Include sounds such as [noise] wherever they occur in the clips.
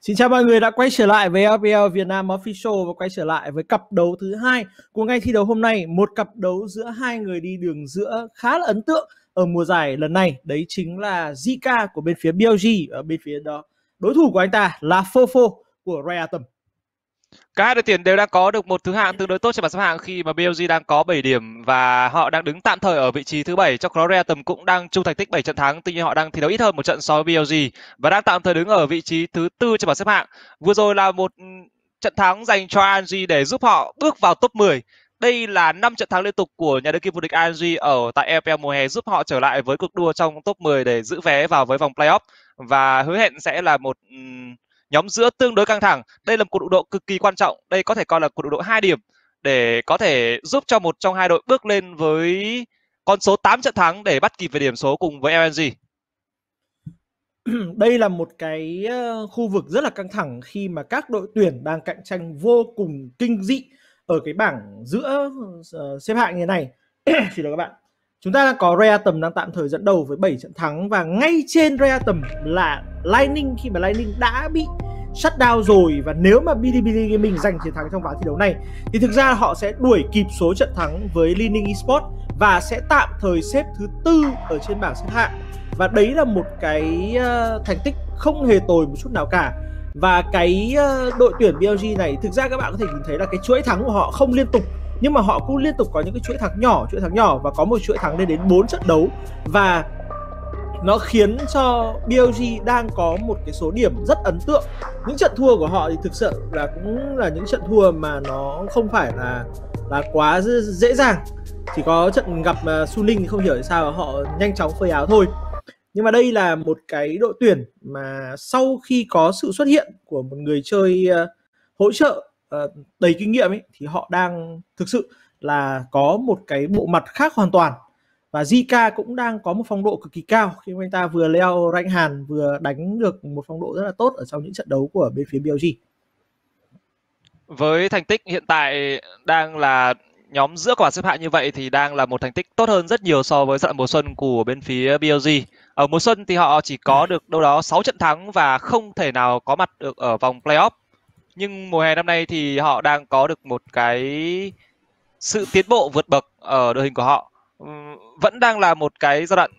Xin chào mọi người đã quay trở lại với LPL Việt Nam Official và quay trở lại với cặp đấu thứ hai của ngày thi đấu hôm nay. Một cặp đấu giữa hai người đi đường giữa khá là ấn tượng ở mùa giải lần này. Đấy chính là Zika của bên phía BLG ở bên phía đó. Đối thủ của anh ta là Fofo của Ray Atom. Cả hai đội tuyển đều đang có được một thứ hạng tương đối tốt trên bảng xếp hạng khi mà BLG đang có 7 điểm và họ đang đứng tạm thời ở vị trí thứ 7 trong đó Reatom cũng đang chung thành tích 7 trận thắng tuy nhiên họ đang thi đấu ít hơn một trận so với BLG và đang tạm thời đứng ở vị trí thứ tư trên bảng xếp hạng. Vừa rồi là một trận thắng dành cho ING để giúp họ bước vào top 10. Đây là 5 trận thắng liên tục của nhà đương kim vô địch ING ở tại EPL mùa hè giúp họ trở lại với cuộc đua trong top 10 để giữ vé vào với vòng playoff và hứa hẹn sẽ là một nhóm giữa tương đối căng thẳng. Đây là một cuộc đụng độ cực kỳ quan trọng. Đây có thể coi là cuộc đụng độ hai điểm để có thể giúp cho một trong hai đội bước lên với con số 8 trận thắng để bắt kịp về điểm số cùng với LNG. [clears throat] Đây là một cái ờ, khu vực rất là căng thẳng khi mà các đội tuyển đang cạnh tranh vô cùng kinh dị ở cái bảng giữa uh, xếp hạng như này. [clears throat] Xin lỗi các bạn. Chúng ta đang có Reatom đang tạm thời dẫn đầu với 7 trận thắng và ngay trên Reatom là Lightning. Khi mà Lightning đã bị shutdown rồi và nếu mà Bilibili Gaming giành chiến thắng trong ván thi đấu này, thì thực ra họ sẽ đuổi kịp số trận thắng với Lining Esports và sẽ tạm thời xếp thứ tư ở trên bảng xếp hạng. Và đấy là một cái ờ, thành tích không hề tồi một chút nào cả. Và cái ờ, đội tuyển BLG này, thực ra các bạn có thể nhìn thấy là cái chuỗi thắng của họ không liên tục nhưng mà họ cũng liên tục có những cái chuỗi thắng nhỏ chuỗi thắng nhỏ và có một chuỗi thắng lên đến 4 trận đấu. Và nó khiến cho BLG đang có một cái số điểm rất ấn tượng. Những trận thua của họ thì thực sự là cũng là những trận thua mà nó không phải là là quá dễ dàng. Chỉ có trận gặp uh, Su Linh thì không hiểu sao họ nhanh chóng phơi áo thôi. Nhưng mà đây là một cái đội tuyển mà sau khi có sự xuất hiện của một người chơi uh, hỗ trợ uh, đầy kinh nghiệm ấy thì họ đang thực sự là có một cái bộ mặt khác hoàn toàn và Zika cũng đang có một phong độ cực kỳ cao khi anh ta vừa leo rank hàn vừa đánh được một phong độ rất là tốt ở trong những trận đấu của bên phía BLG. Với thành tích hiện tại đang là nhóm giữa quả xếp hạng như vậy thì đang là một thành tích tốt hơn rất nhiều so với đoạn mùa xuân của bên phía BLG. Ở mùa xuân thì họ chỉ có được đâu đó 6 trận thắng và không thể nào có mặt được ở vòng playoff. Nhưng mùa hè năm nay thì họ đang có được một cái sự tiến bộ vượt bậc ở đội hình của họ ừ, vẫn đang là một cái giai đoạn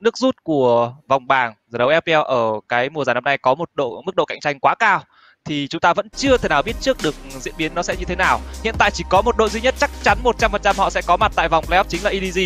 nước rút của vòng bảng giải đấu FPL ở cái mùa giải năm nay có một độ, mức độ cạnh tranh quá cao thì chúng ta vẫn chưa thể nào biết trước được diễn biến nó sẽ như thế nào. Hiện tại chỉ có một đội duy nhất chắc chắn 100% họ sẽ có mặt tại vòng playoff chính là EDG.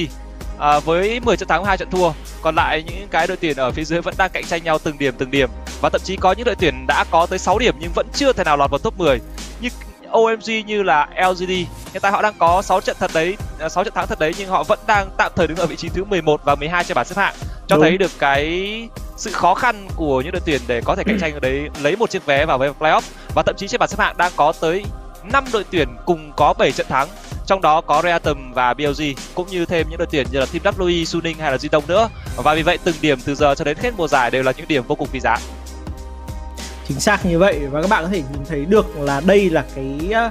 À, với 10 trận thắng hai trận thua còn lại những cái đội tuyển ở phía dưới vẫn đang cạnh tranh nhau từng điểm từng điểm. Và thậm chí có những đội tuyển đã có tới 6 điểm nhưng vẫn chưa thể nào lọt vào top 10 như OMG như là LGD hiện tại họ đang có 6 trận thật đấy 6 à, trận thắng thật đấy nhưng họ vẫn đang tạm thời đứng ở vị trí thứ 11 và 12 trên bảng xếp hạng. Cho Đúng. thấy được cái sự khó khăn của những đội tuyển để có thể cạnh [clears throat] tranh ở đấy lấy một chiếc vé vào với playoff. Và thậm chí trên bảng xếp hạng đang có tới 5 đội tuyển cùng có 7 trận thắng trong đó có Reatom và BLG cũng như thêm những đội tuyển như là Team WE, Suning hay là Jitong nữa. Và vì vậy từng điểm từ giờ cho đến hết mùa giải đều là những điểm vô cùng quý giá. Chính xác như vậy. Và các bạn có thể nhìn thấy được là đây là cái ờ,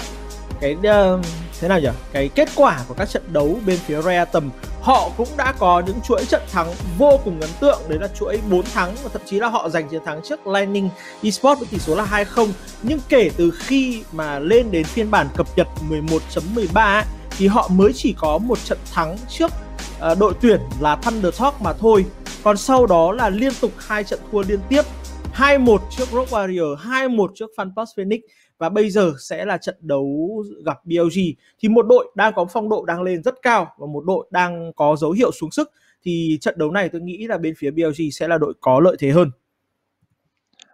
cái uh, thế nào nhỉ? Cái kết quả của các trận đấu bên phía Real tầm họ cũng đã có những chuỗi trận thắng vô cùng ấn tượng. Đấy là chuỗi 4 thắng và thậm chí là họ giành chiến thắng trước Lightning Esports với tỷ số là 2-0 nhưng kể từ khi mà lên đến phiên bản cập nhật 11.13 thì họ mới chỉ có một trận thắng trước uh, đội tuyển là Thunder Talk mà thôi. Còn sau đó là liên tục hai trận thua liên tiếp 2-1 trước Rock Warrior, 2-1 trước Fanpost Phoenix và bây giờ sẽ là trận đấu gặp BLG thì một đội đang có phong độ đang lên rất cao và một đội đang có dấu hiệu xuống sức thì trận đấu này tôi nghĩ là bên phía BLG sẽ là đội có lợi thế hơn.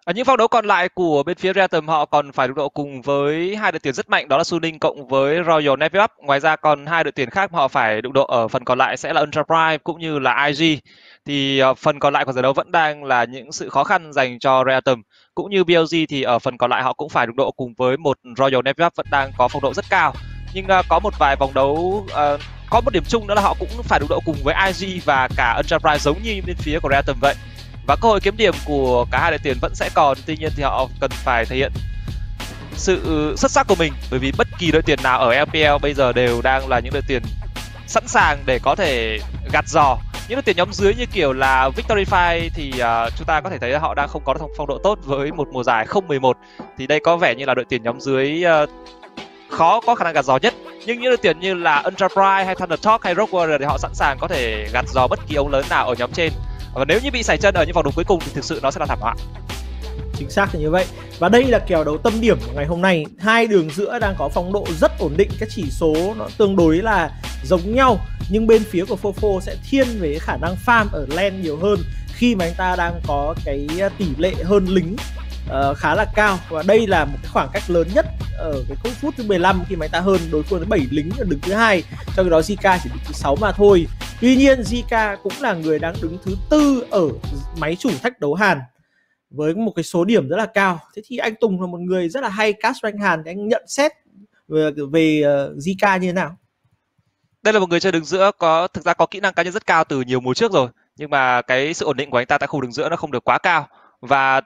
Ở những phong đấu còn lại của bên phía Reatom họ còn phải đụng độ cùng với hai đội tuyển rất mạnh, đó là Suning cộng với Royal Navy Up. Ngoài ra còn hai đội tuyển khác họ phải đụng độ ở phần còn lại sẽ là Enterprise cũng như là IG thì ờ, phần còn lại của giải đấu vẫn đang là những sự khó khăn dành cho Reatom cũng như BLG thì ở phần còn lại họ cũng phải đụng độ cùng với một Royal Navy vẫn đang có phong độ rất cao. Nhưng uh, có một vài vòng đấu uh, có một điểm chung đó là họ cũng phải đụng độ cùng với IG và cả Enterprise giống như bên phía của Reatom vậy. Và cơ hội kiếm điểm của cả hai đội tuyển vẫn sẽ còn tuy nhiên thì họ cần phải thể hiện sự xuất sắc của mình. Bởi vì bất kỳ đội tuyển nào ở LPL bây giờ đều đang là những đội tuyển sẵn sàng để có thể gạt giò những đội tuyển nhóm dưới như kiểu là Victorify thì uh, chúng ta có thể thấy là họ đang không có phong độ tốt với một mùa giải không 11 thì đây có vẻ như là đội tuyển nhóm dưới uh, khó có khả năng gạt gió nhất. Nhưng những đội tuyển như là Enterprise hay Thunder Talk hay Rock Warrior thì họ sẵn sàng có thể gạt gió bất kỳ ông lớn nào ở nhóm trên. Và nếu như bị sảy chân ở những vòng đấu cuối cùng thì thực sự nó sẽ là thảm họa chính xác là như vậy. Và đây là kèo đấu tâm điểm của ngày hôm nay. Hai đường giữa đang có phong độ rất ổn định các chỉ số nó tương đối là giống nhau nhưng bên phía của Fofo sẽ thiên về khả năng farm ở len nhiều hơn khi mà anh ta đang có cái tỷ lệ hơn lính uh, khá là cao. Và đây là một cái khoảng cách lớn nhất ở cái khúc phút thứ 15 khi mà anh ta hơn đối phương tới 7 lính ở đứng thứ hai trong khi đó Zika chỉ đứng thứ 6 mà thôi. Tuy nhiên Zika cũng là người đang đứng thứ tư ở máy chủ thách đấu Hàn với một cái số điểm rất là cao. Thế thì anh Tùng là một người rất là hay cast rank Hàn thì anh nhận xét về, về uh, Zika như thế nào? Đây là một người chơi đứng giữa có thực ra có kỹ năng cá nhân rất cao từ nhiều mùa trước rồi nhưng mà cái sự ổn định của anh ta tại khu đứng giữa nó không được quá cao. Và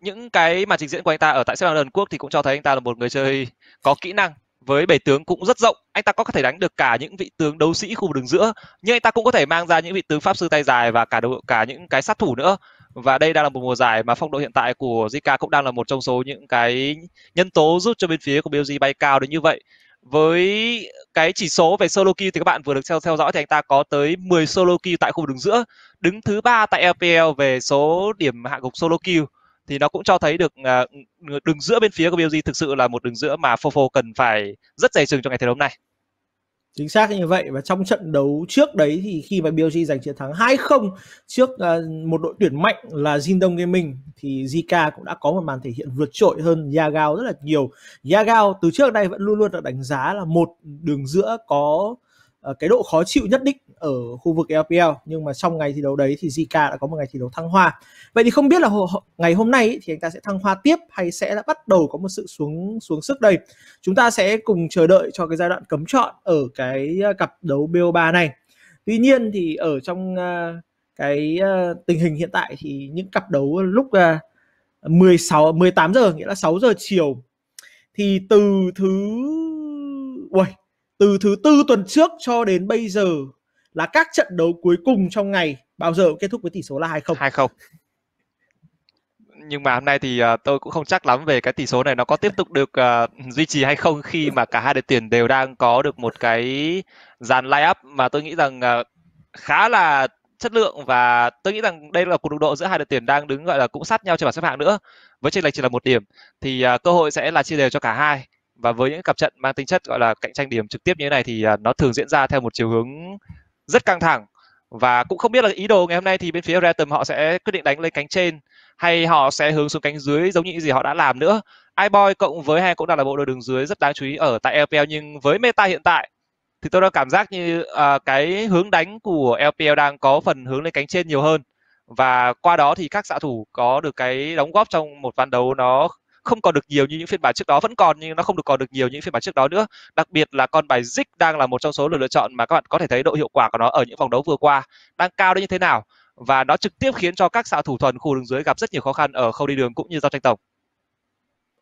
những cái màn trình diễn của anh ta ở tại xếp hạng Hàn quốc thì cũng cho thấy anh ta là một người chơi có kỹ năng với bảy tướng cũng rất rộng. Anh ta có thể đánh được cả những vị tướng đấu sĩ khu vực đường giữa nhưng anh ta cũng có thể mang ra những vị tướng pháp sư tay dài và cả đồ, cả những cái sát thủ nữa và đây đang là một mùa giải mà phong độ hiện tại của Zika cũng đang là một trong số những cái nhân tố giúp cho bên phía của BLG bay cao đến như vậy với cái chỉ số về solo kill thì các bạn vừa được theo theo dõi thì anh ta có tới 10 solo kill tại khu vực đường giữa đứng thứ ba tại LPL về số điểm hạ gục solo kill thì nó cũng cho thấy được à, uh, đường giữa bên phía của BLG thực sự là một đường giữa mà Fofo cần phải rất dày chừng trong ngày thi đấu này. Chính xác như vậy và trong trận đấu trước đấy thì khi mà BLG giành chiến thắng 2-0 trước uh, một đội tuyển mạnh là Jindong Gaming thì Zika cũng đã có một màn thể hiện vượt trội hơn Yagao rất là nhiều. Yagao từ trước đây vẫn luôn luôn được đánh giá là một đường giữa có Ờ, cái độ khó chịu nhất định ở khu vực LPL nhưng mà trong ngày thi đấu đấy thì Zika đã có một ngày thi đấu thăng hoa. Vậy thì không biết là ngày hôm nay thì anh ta sẽ thăng hoa tiếp hay sẽ đã bắt đầu có một sự xuống xuống sức đây. Chúng ta sẽ cùng chờ đợi cho cái giai đoạn cấm chọn ở cái ờ, cặp đấu BO3 này. Tuy nhiên thì ở trong uh, cái uh, tình hình hiện tại thì những cặp đấu lúc uh, 16 18 giờ nghĩa là 6 giờ chiều thì từ thứ Uầy, từ thứ tư tuần trước cho đến bây giờ là các trận đấu cuối cùng trong ngày bao giờ cũng kết thúc với tỷ số là 2-0. 2-0. Nhưng mà hôm nay thì uh, tôi cũng không chắc lắm về cái tỷ số này nó có tiếp tục được uh, duy trì hay không khi mà cả hai đội tuyển đều đang có được một cái dàn line-up mà tôi nghĩ rằng uh, khá là chất lượng và tôi nghĩ rằng đây là cuộc đụng độ giữa hai đội tuyển đang đứng gọi là cũng sát nhau trên bảng xếp hạng nữa với chênh lệch chỉ là một điểm thì uh, cơ hội sẽ là chia đều cho cả hai và với những cặp trận mang tính chất gọi là cạnh tranh điểm trực tiếp như thế này thì à, nó thường diễn ra theo một chiều hướng rất căng thẳng và cũng không biết là ý đồ ngày hôm nay thì bên phía Everton họ sẽ quyết định đánh lên cánh trên hay họ sẽ hướng xuống cánh dưới giống như những gì họ đã làm nữa. iBoy cộng với hai cũng đang là bộ đôi đường dưới rất đáng chú ý ở tại LPL nhưng với meta hiện tại thì tôi đã cảm giác như uh, cái hướng đánh của LPL đang có phần hướng lên cánh trên nhiều hơn và qua đó thì các xạ thủ có được cái đóng góp trong một ván đấu nó không còn được nhiều như những phiên bản trước đó, vẫn còn nhưng nó không được còn được nhiều như những phiên bản trước đó nữa. Đặc biệt là con bài Zik đang là một trong số lựa chọn mà các bạn có thể thấy độ hiệu quả của nó ở những vòng đấu vừa qua đang cao đến như thế nào. Và nó trực tiếp khiến cho các xạ thủ thuần khu đường dưới gặp rất nhiều khó khăn ở khâu đi đường cũng như giao tranh tổng.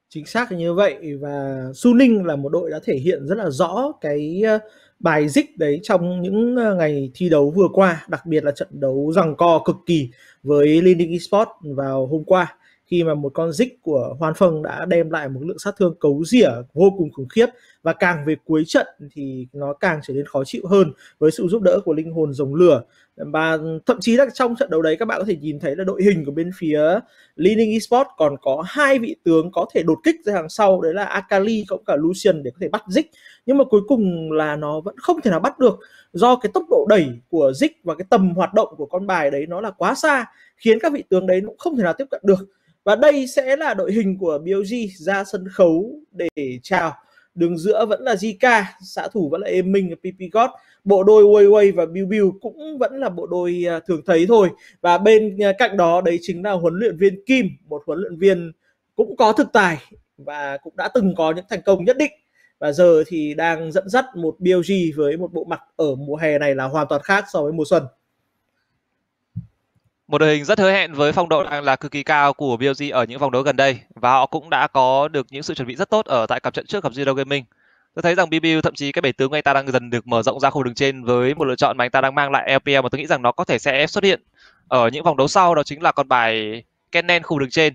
Chính xác như vậy. Và Su Ninh là một đội đã thể hiện rất là rõ cái ờ, bài dích đấy trong những ờ, ngày thi đấu vừa qua, đặc biệt là trận đấu rằng co cực kỳ với Lindy Esports vào hôm qua khi mà một con dích của Hoan Phong đã đem lại một lượng sát thương cấu rỉa vô cùng khủng khiếp. Và càng về cuối trận thì nó càng trở nên khó chịu hơn với sự giúp đỡ của linh hồn rồng lửa. Và thậm chí là trong trận đấu đấy các bạn có thể nhìn thấy là đội hình của bên phía Leaning Esports còn có hai vị tướng có thể đột kích ra hàng sau, đấy là Akali cộng cả Lucian để có thể bắt dích. Nhưng mà cuối cùng là nó vẫn không thể nào bắt được. Do cái tốc độ đẩy của dích và cái tầm hoạt động của con bài đấy nó là quá xa, khiến các vị tướng đấy cũng không thể nào tiếp cận được và đây sẽ là đội hình của BLG ra sân khấu để chào. Đường giữa vẫn là Zika xã thủ vẫn là Em Minh và PP God bộ đôi Weiwei và Biu Biu cũng vẫn là bộ đôi à, thường thấy thôi. Và bên à, cạnh đó, đấy chính là huấn luyện viên Kim, một huấn luyện viên cũng có thực tài và cũng đã từng có những thành công nhất định. Và giờ thì đang dẫn dắt một BLG với một bộ mặt ở mùa hè này là hoàn toàn khác so với mùa xuân một đội hình rất hứa hẹn với phong độ đang là cực kỳ cao của BLG ở những vòng đấu gần đây và họ cũng đã có được những sự chuẩn bị rất tốt ở tại cặp trận trước gặp Zero Gaming. Tôi thấy rằng BBU thậm chí cái bể tướng của anh ta đang dần được mở rộng ra khu đường trên với một lựa chọn mà anh ta đang mang lại LPL mà tôi nghĩ rằng nó có thể sẽ xuất hiện ở những vòng đấu sau đó chính là con bài Kennen khu đường trên.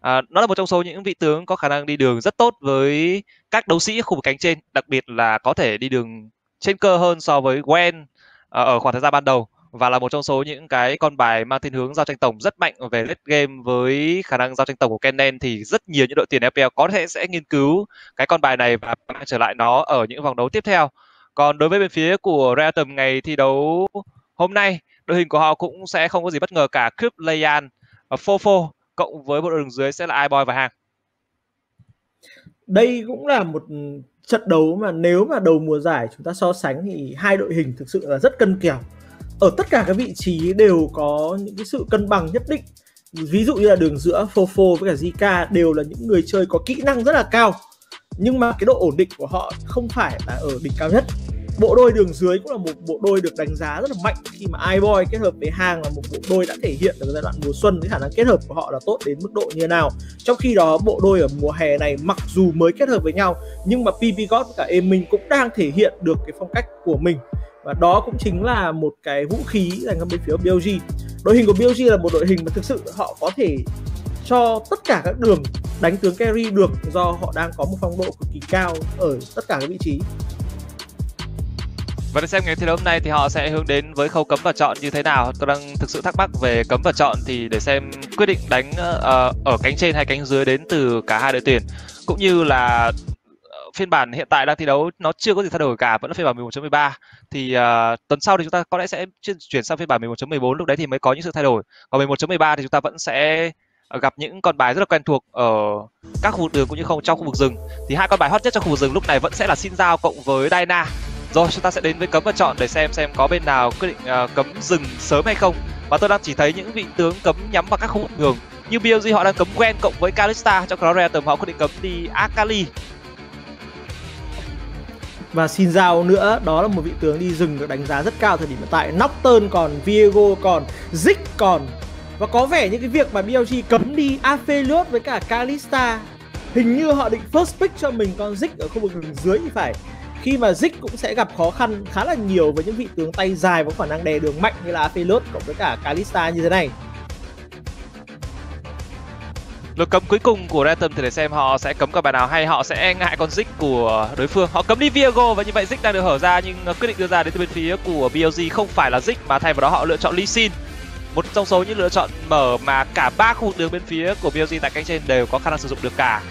À, nó là một trong số những vị tướng có khả năng đi đường rất tốt với các đấu sĩ khu vực cánh trên đặc biệt là có thể đi đường trên cơ hơn so với Gwen à, ở khoảng thời gian ban đầu và là một trong số những cái con bài mang thiên hướng giao tranh tổng rất mạnh về late game với khả năng giao tranh tổng của Kennen thì rất nhiều những đội tuyển FPL có thể sẽ nghiên cứu cái con bài này và mang trở lại nó ở những vòng đấu tiếp theo. Còn đối với bên phía của Reatom ngày thi đấu hôm nay, đội hình của họ cũng sẽ không có gì bất ngờ cả Crypt, Leyan, ờ, Fofo cộng với bộ đội đường dưới sẽ là iBoy và Hàng. Đây cũng là một trận đấu mà nếu mà đầu mùa giải chúng ta so sánh thì hai đội hình thực sự là rất cân kèo ở tất cả các vị trí đều có những cái sự cân bằng nhất định. Ví dụ như là đường giữa Fofo với cả Zika đều là những người chơi có kỹ năng rất là cao. Nhưng mà cái độ ổn định của họ không phải là ở đỉnh cao nhất. Bộ đôi đường dưới cũng là một bộ đôi được đánh giá rất là mạnh. Khi mà iBoy kết hợp với hàng là một bộ đôi đã thể hiện được giai đoạn mùa xuân với khả năng kết hợp của họ là tốt đến mức độ như thế nào. Trong khi đó, bộ đôi ở mùa hè này mặc dù mới kết hợp với nhau, nhưng mà PV God và cả mình cũng đang thể hiện được cái phong cách của mình và đó cũng chính là một cái vũ khí dành cho bên phía BLG đội hình của BLG là một đội hình mà thực sự họ có thể cho tất cả các đường đánh tướng carry được do họ đang có một phong độ cực kỳ cao ở tất cả các vị trí. Và để xem ngày thi đấu hôm nay thì họ sẽ hướng đến với khâu cấm và chọn như thế nào. Tôi đang thực sự thắc mắc về cấm và chọn thì để xem quyết định đánh uh, ở cánh trên hay cánh dưới đến từ cả hai đội tuyển. Cũng như là phiên bản hiện tại đang thi đấu nó chưa có gì thay đổi cả vẫn là phiên bản 11.13 thì uh, tuần sau thì chúng ta có lẽ sẽ chuyển sang phiên bản 11.14 lúc đấy thì mới có những sự thay đổi. Còn 11.13 thì chúng ta vẫn sẽ à, gặp những con bài rất là quen thuộc ở các khu vực đường cũng như không trong khu vực rừng. Thì hai con bài hot nhất trong khu vực rừng lúc này vẫn sẽ là xin giao cộng với Dyna rồi chúng ta sẽ đến với cấm và chọn để xem xem có bên nào quyết định uh, cấm rừng sớm hay không. Và tôi đang chỉ thấy những vị tướng cấm nhắm vào các khu vực đường. Như BLG họ đang cấm quen cộng với Kalista trong đó Reatom họ quyết định cấm đi Akali và xin giao nữa, đó là một vị tướng đi rừng được đánh giá rất cao thời điểm hiện tại. Nocturne còn, Viego còn Zik còn. Và có vẻ những cái việc mà BLG cấm đi Aphelios với cả Kalista hình như họ định first pick cho mình con Zik ở khu vực rừng dưới thì phải. Khi mà Zik cũng sẽ gặp khó khăn khá là nhiều với những vị tướng tay dài có khả năng đè đường mạnh như là Aphelios cộng với cả Kalista như thế này. Lượt cấm cuối cùng của Random thì để xem họ sẽ cấm cả bài nào hay họ sẽ ngại con Zik của đối phương. Họ cấm đi Viego và như vậy Zik đang được hở ra, nhưng ờ, quyết định đưa ra đến từ bên phía của BLG không phải là Zik mà thay vào đó họ lựa chọn Lee Sin. Một trong số những lựa chọn mở mà cả ba khu đường bên phía của BLG tại cánh trên đều có khả năng sử dụng được cả.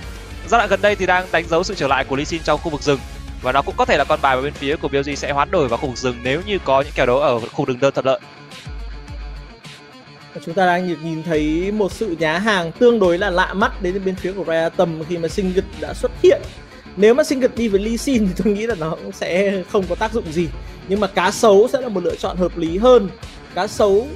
Giai đoạn gần đây thì đang đánh dấu sự trở lại của Lee Sin trong khu vực rừng và nó cũng có thể là con bài mà bên phía của BLG sẽ hoán đổi vào khu vực rừng nếu như có những kèo đấu ở khu đường đơn thuận lợi chúng ta đang nhìn thấy một sự nhá hàng tương đối là lạ mắt đến bên phía của Raya Tầm khi mà Singlet đã xuất hiện. Nếu mà Singlet đi với Lee Sin thì tôi nghĩ là nó cũng sẽ không có tác dụng gì. Nhưng mà cá sấu sẽ là một lựa chọn hợp lý hơn. Cá sấu,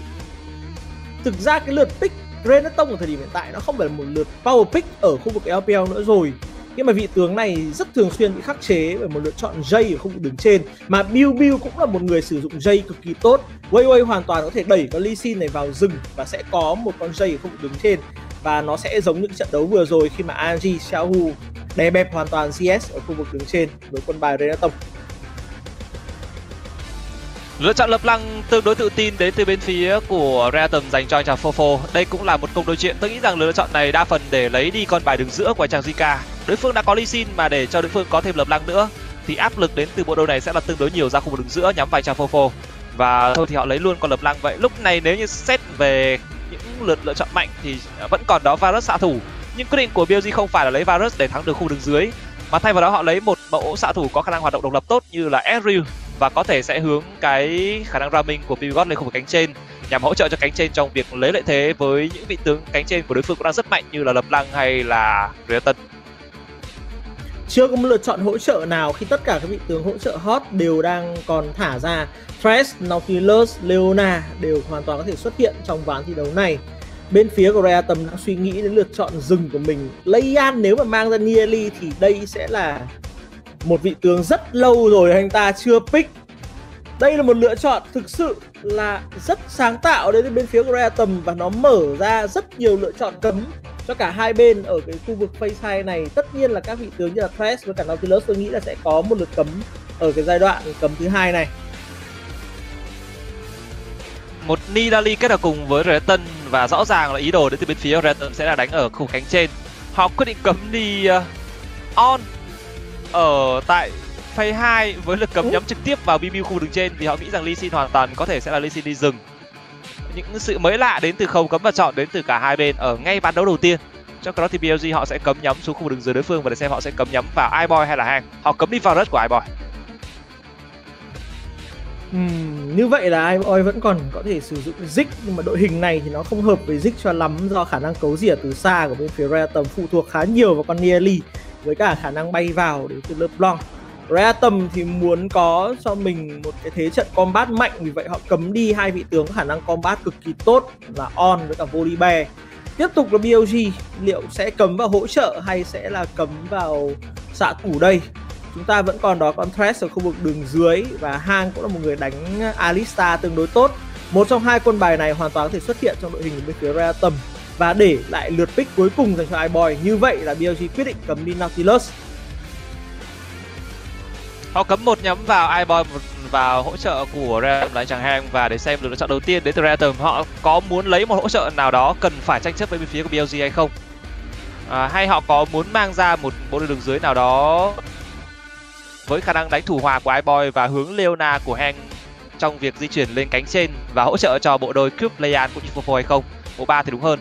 thực ra cái lượt pick Renaton ở thời điểm hiện tại nó không phải là một lượt power pick ở khu vực LPL nữa rồi nhưng mà vị tướng này rất thường xuyên bị khắc chế bởi một lựa chọn dây ở khu vực đường trên mà Bill Bill cũng là một người sử dụng dây cực kỳ tốt Wei Wei hoàn toàn có thể đẩy con Lee Sin này vào rừng và sẽ có một con dây ở khu vực đường trên và nó sẽ giống những trận đấu vừa rồi khi mà Anji Xiaohu đè bẹp hoàn toàn CS ở khu vực đứng trên với quân bài Renaton Lựa chọn lập lăng tương đối tự tin đến từ bên phía của Reatom dành cho anh chàng Fofo. Đây cũng là một công đối chuyện. Tôi nghĩ rằng lựa chọn này đa phần để lấy đi con bài đứng giữa của anh chàng Zika. Đối phương đã có Lee Sin mà để cho đối phương có thêm lập lăng nữa, thì áp lực đến từ bộ đôi này sẽ là tương đối nhiều ra khu vực đường giữa, nhắm vai anh Fofo. Và thôi thì họ lấy luôn con lập lăng vậy. Lúc này nếu như xét về những lượt lựa chọn mạnh thì vẫn còn đó Varus xạ thủ. Nhưng quyết định của BLG không phải là lấy Varus để thắng được khu đường dưới, mà thay vào đó họ lấy một mẫu xạ thủ có khả năng hoạt động độc lập tốt như là Ezreal và có thể sẽ hướng cái khả năng ramming của Pivot lên khu vực cánh trên, nhằm hỗ trợ cho cánh trên trong việc lấy lợi thế với những vị tướng cánh trên của đối phương cũng đang rất mạnh như là Lập Lăng hay là Riotan. Chưa có một lựa chọn hỗ trợ nào khi tất cả các vị tướng hỗ trợ hot đều đang còn thả ra. Thresh, Nautilus, Leona đều hoàn toàn có thể xuất hiện trong ván thi đấu này. Bên phía của tầm đang suy nghĩ đến lựa chọn rừng của mình. Leian nếu mà mang ra Nieli thì đây sẽ là một vị tướng rất lâu rồi anh ta chưa pick đây là một lựa chọn thực sự là rất sáng tạo đến bên phía của tầm và nó mở ra rất nhiều lựa chọn cấm cho cả hai bên ở cái khu vực face 2 này tất nhiên là các vị tướng như là Thresh với cả Nautilus tôi nghĩ là sẽ có một lượt cấm ở cái giai đoạn cấm thứ hai này. Một Nidali kết hợp cùng với Reton và rõ ràng là ý đồ đến từ bên phía Reton sẽ là đánh ở khu cánh trên. Họ quyết định cấm đi uh, on ở tại phase 2 với lực cấm nhắm trực tiếp vào BB khu đường trên vì họ nghĩ rằng Lee Sin hoàn toàn có thể sẽ là Lee Sin đi rừng những sự mới lạ đến từ không cấm và chọn đến từ cả hai bên ở ngay ván đấu đầu tiên. Trong đó thì BLG họ sẽ cấm nhắm xuống khu vực đường dưới đối phương và để xem họ sẽ cấm nhắm vào iBoy hay là Hang. Họ cấm đi vào đất của iBoy. Uhm, như vậy là iBoy vẫn còn có thể sử dụng Zik nhưng mà đội hình này thì nó không hợp với Zik cho lắm do khả năng cấu rỉa từ xa của bên phía Reatom phụ thuộc khá nhiều vào con Nearly với cả khả năng bay vào đến từ LeBlanc Reatom thì muốn có cho mình một cái thế trận combat mạnh, vì vậy họ cấm đi hai vị tướng, khả năng combat cực kỳ tốt là On với cả Volibear. Tiếp tục là BLG liệu sẽ cấm vào hỗ trợ hay sẽ là cấm vào xạ thủ đây? Chúng ta vẫn còn đó con Thresh ở khu vực đường dưới và Hang cũng là một người đánh Alista tương đối tốt. Một trong hai quân bài này hoàn toàn có thể xuất hiện trong đội hình bên phía Reatom và để lại lượt pick cuối cùng dành cho iBoy, như vậy là BLG quyết định cấm đi Nautilus họ cấm một nhắm vào iBoy vào hỗ trợ của Realm là anh chàng hang và để xem lựa chọn đầu tiên đến từ Realm. Họ có muốn lấy một hỗ trợ nào đó cần phải tranh chấp với bên phía của BLG hay không? À, hay họ có muốn mang ra một bộ đường dưới nào đó với khả năng đánh thủ hòa của iBoy và hướng Leona của hang trong việc di chuyển lên cánh trên và hỗ trợ cho bộ đôi Cube Leon cũng như Fofo hay không? Bộ ba thì đúng hơn.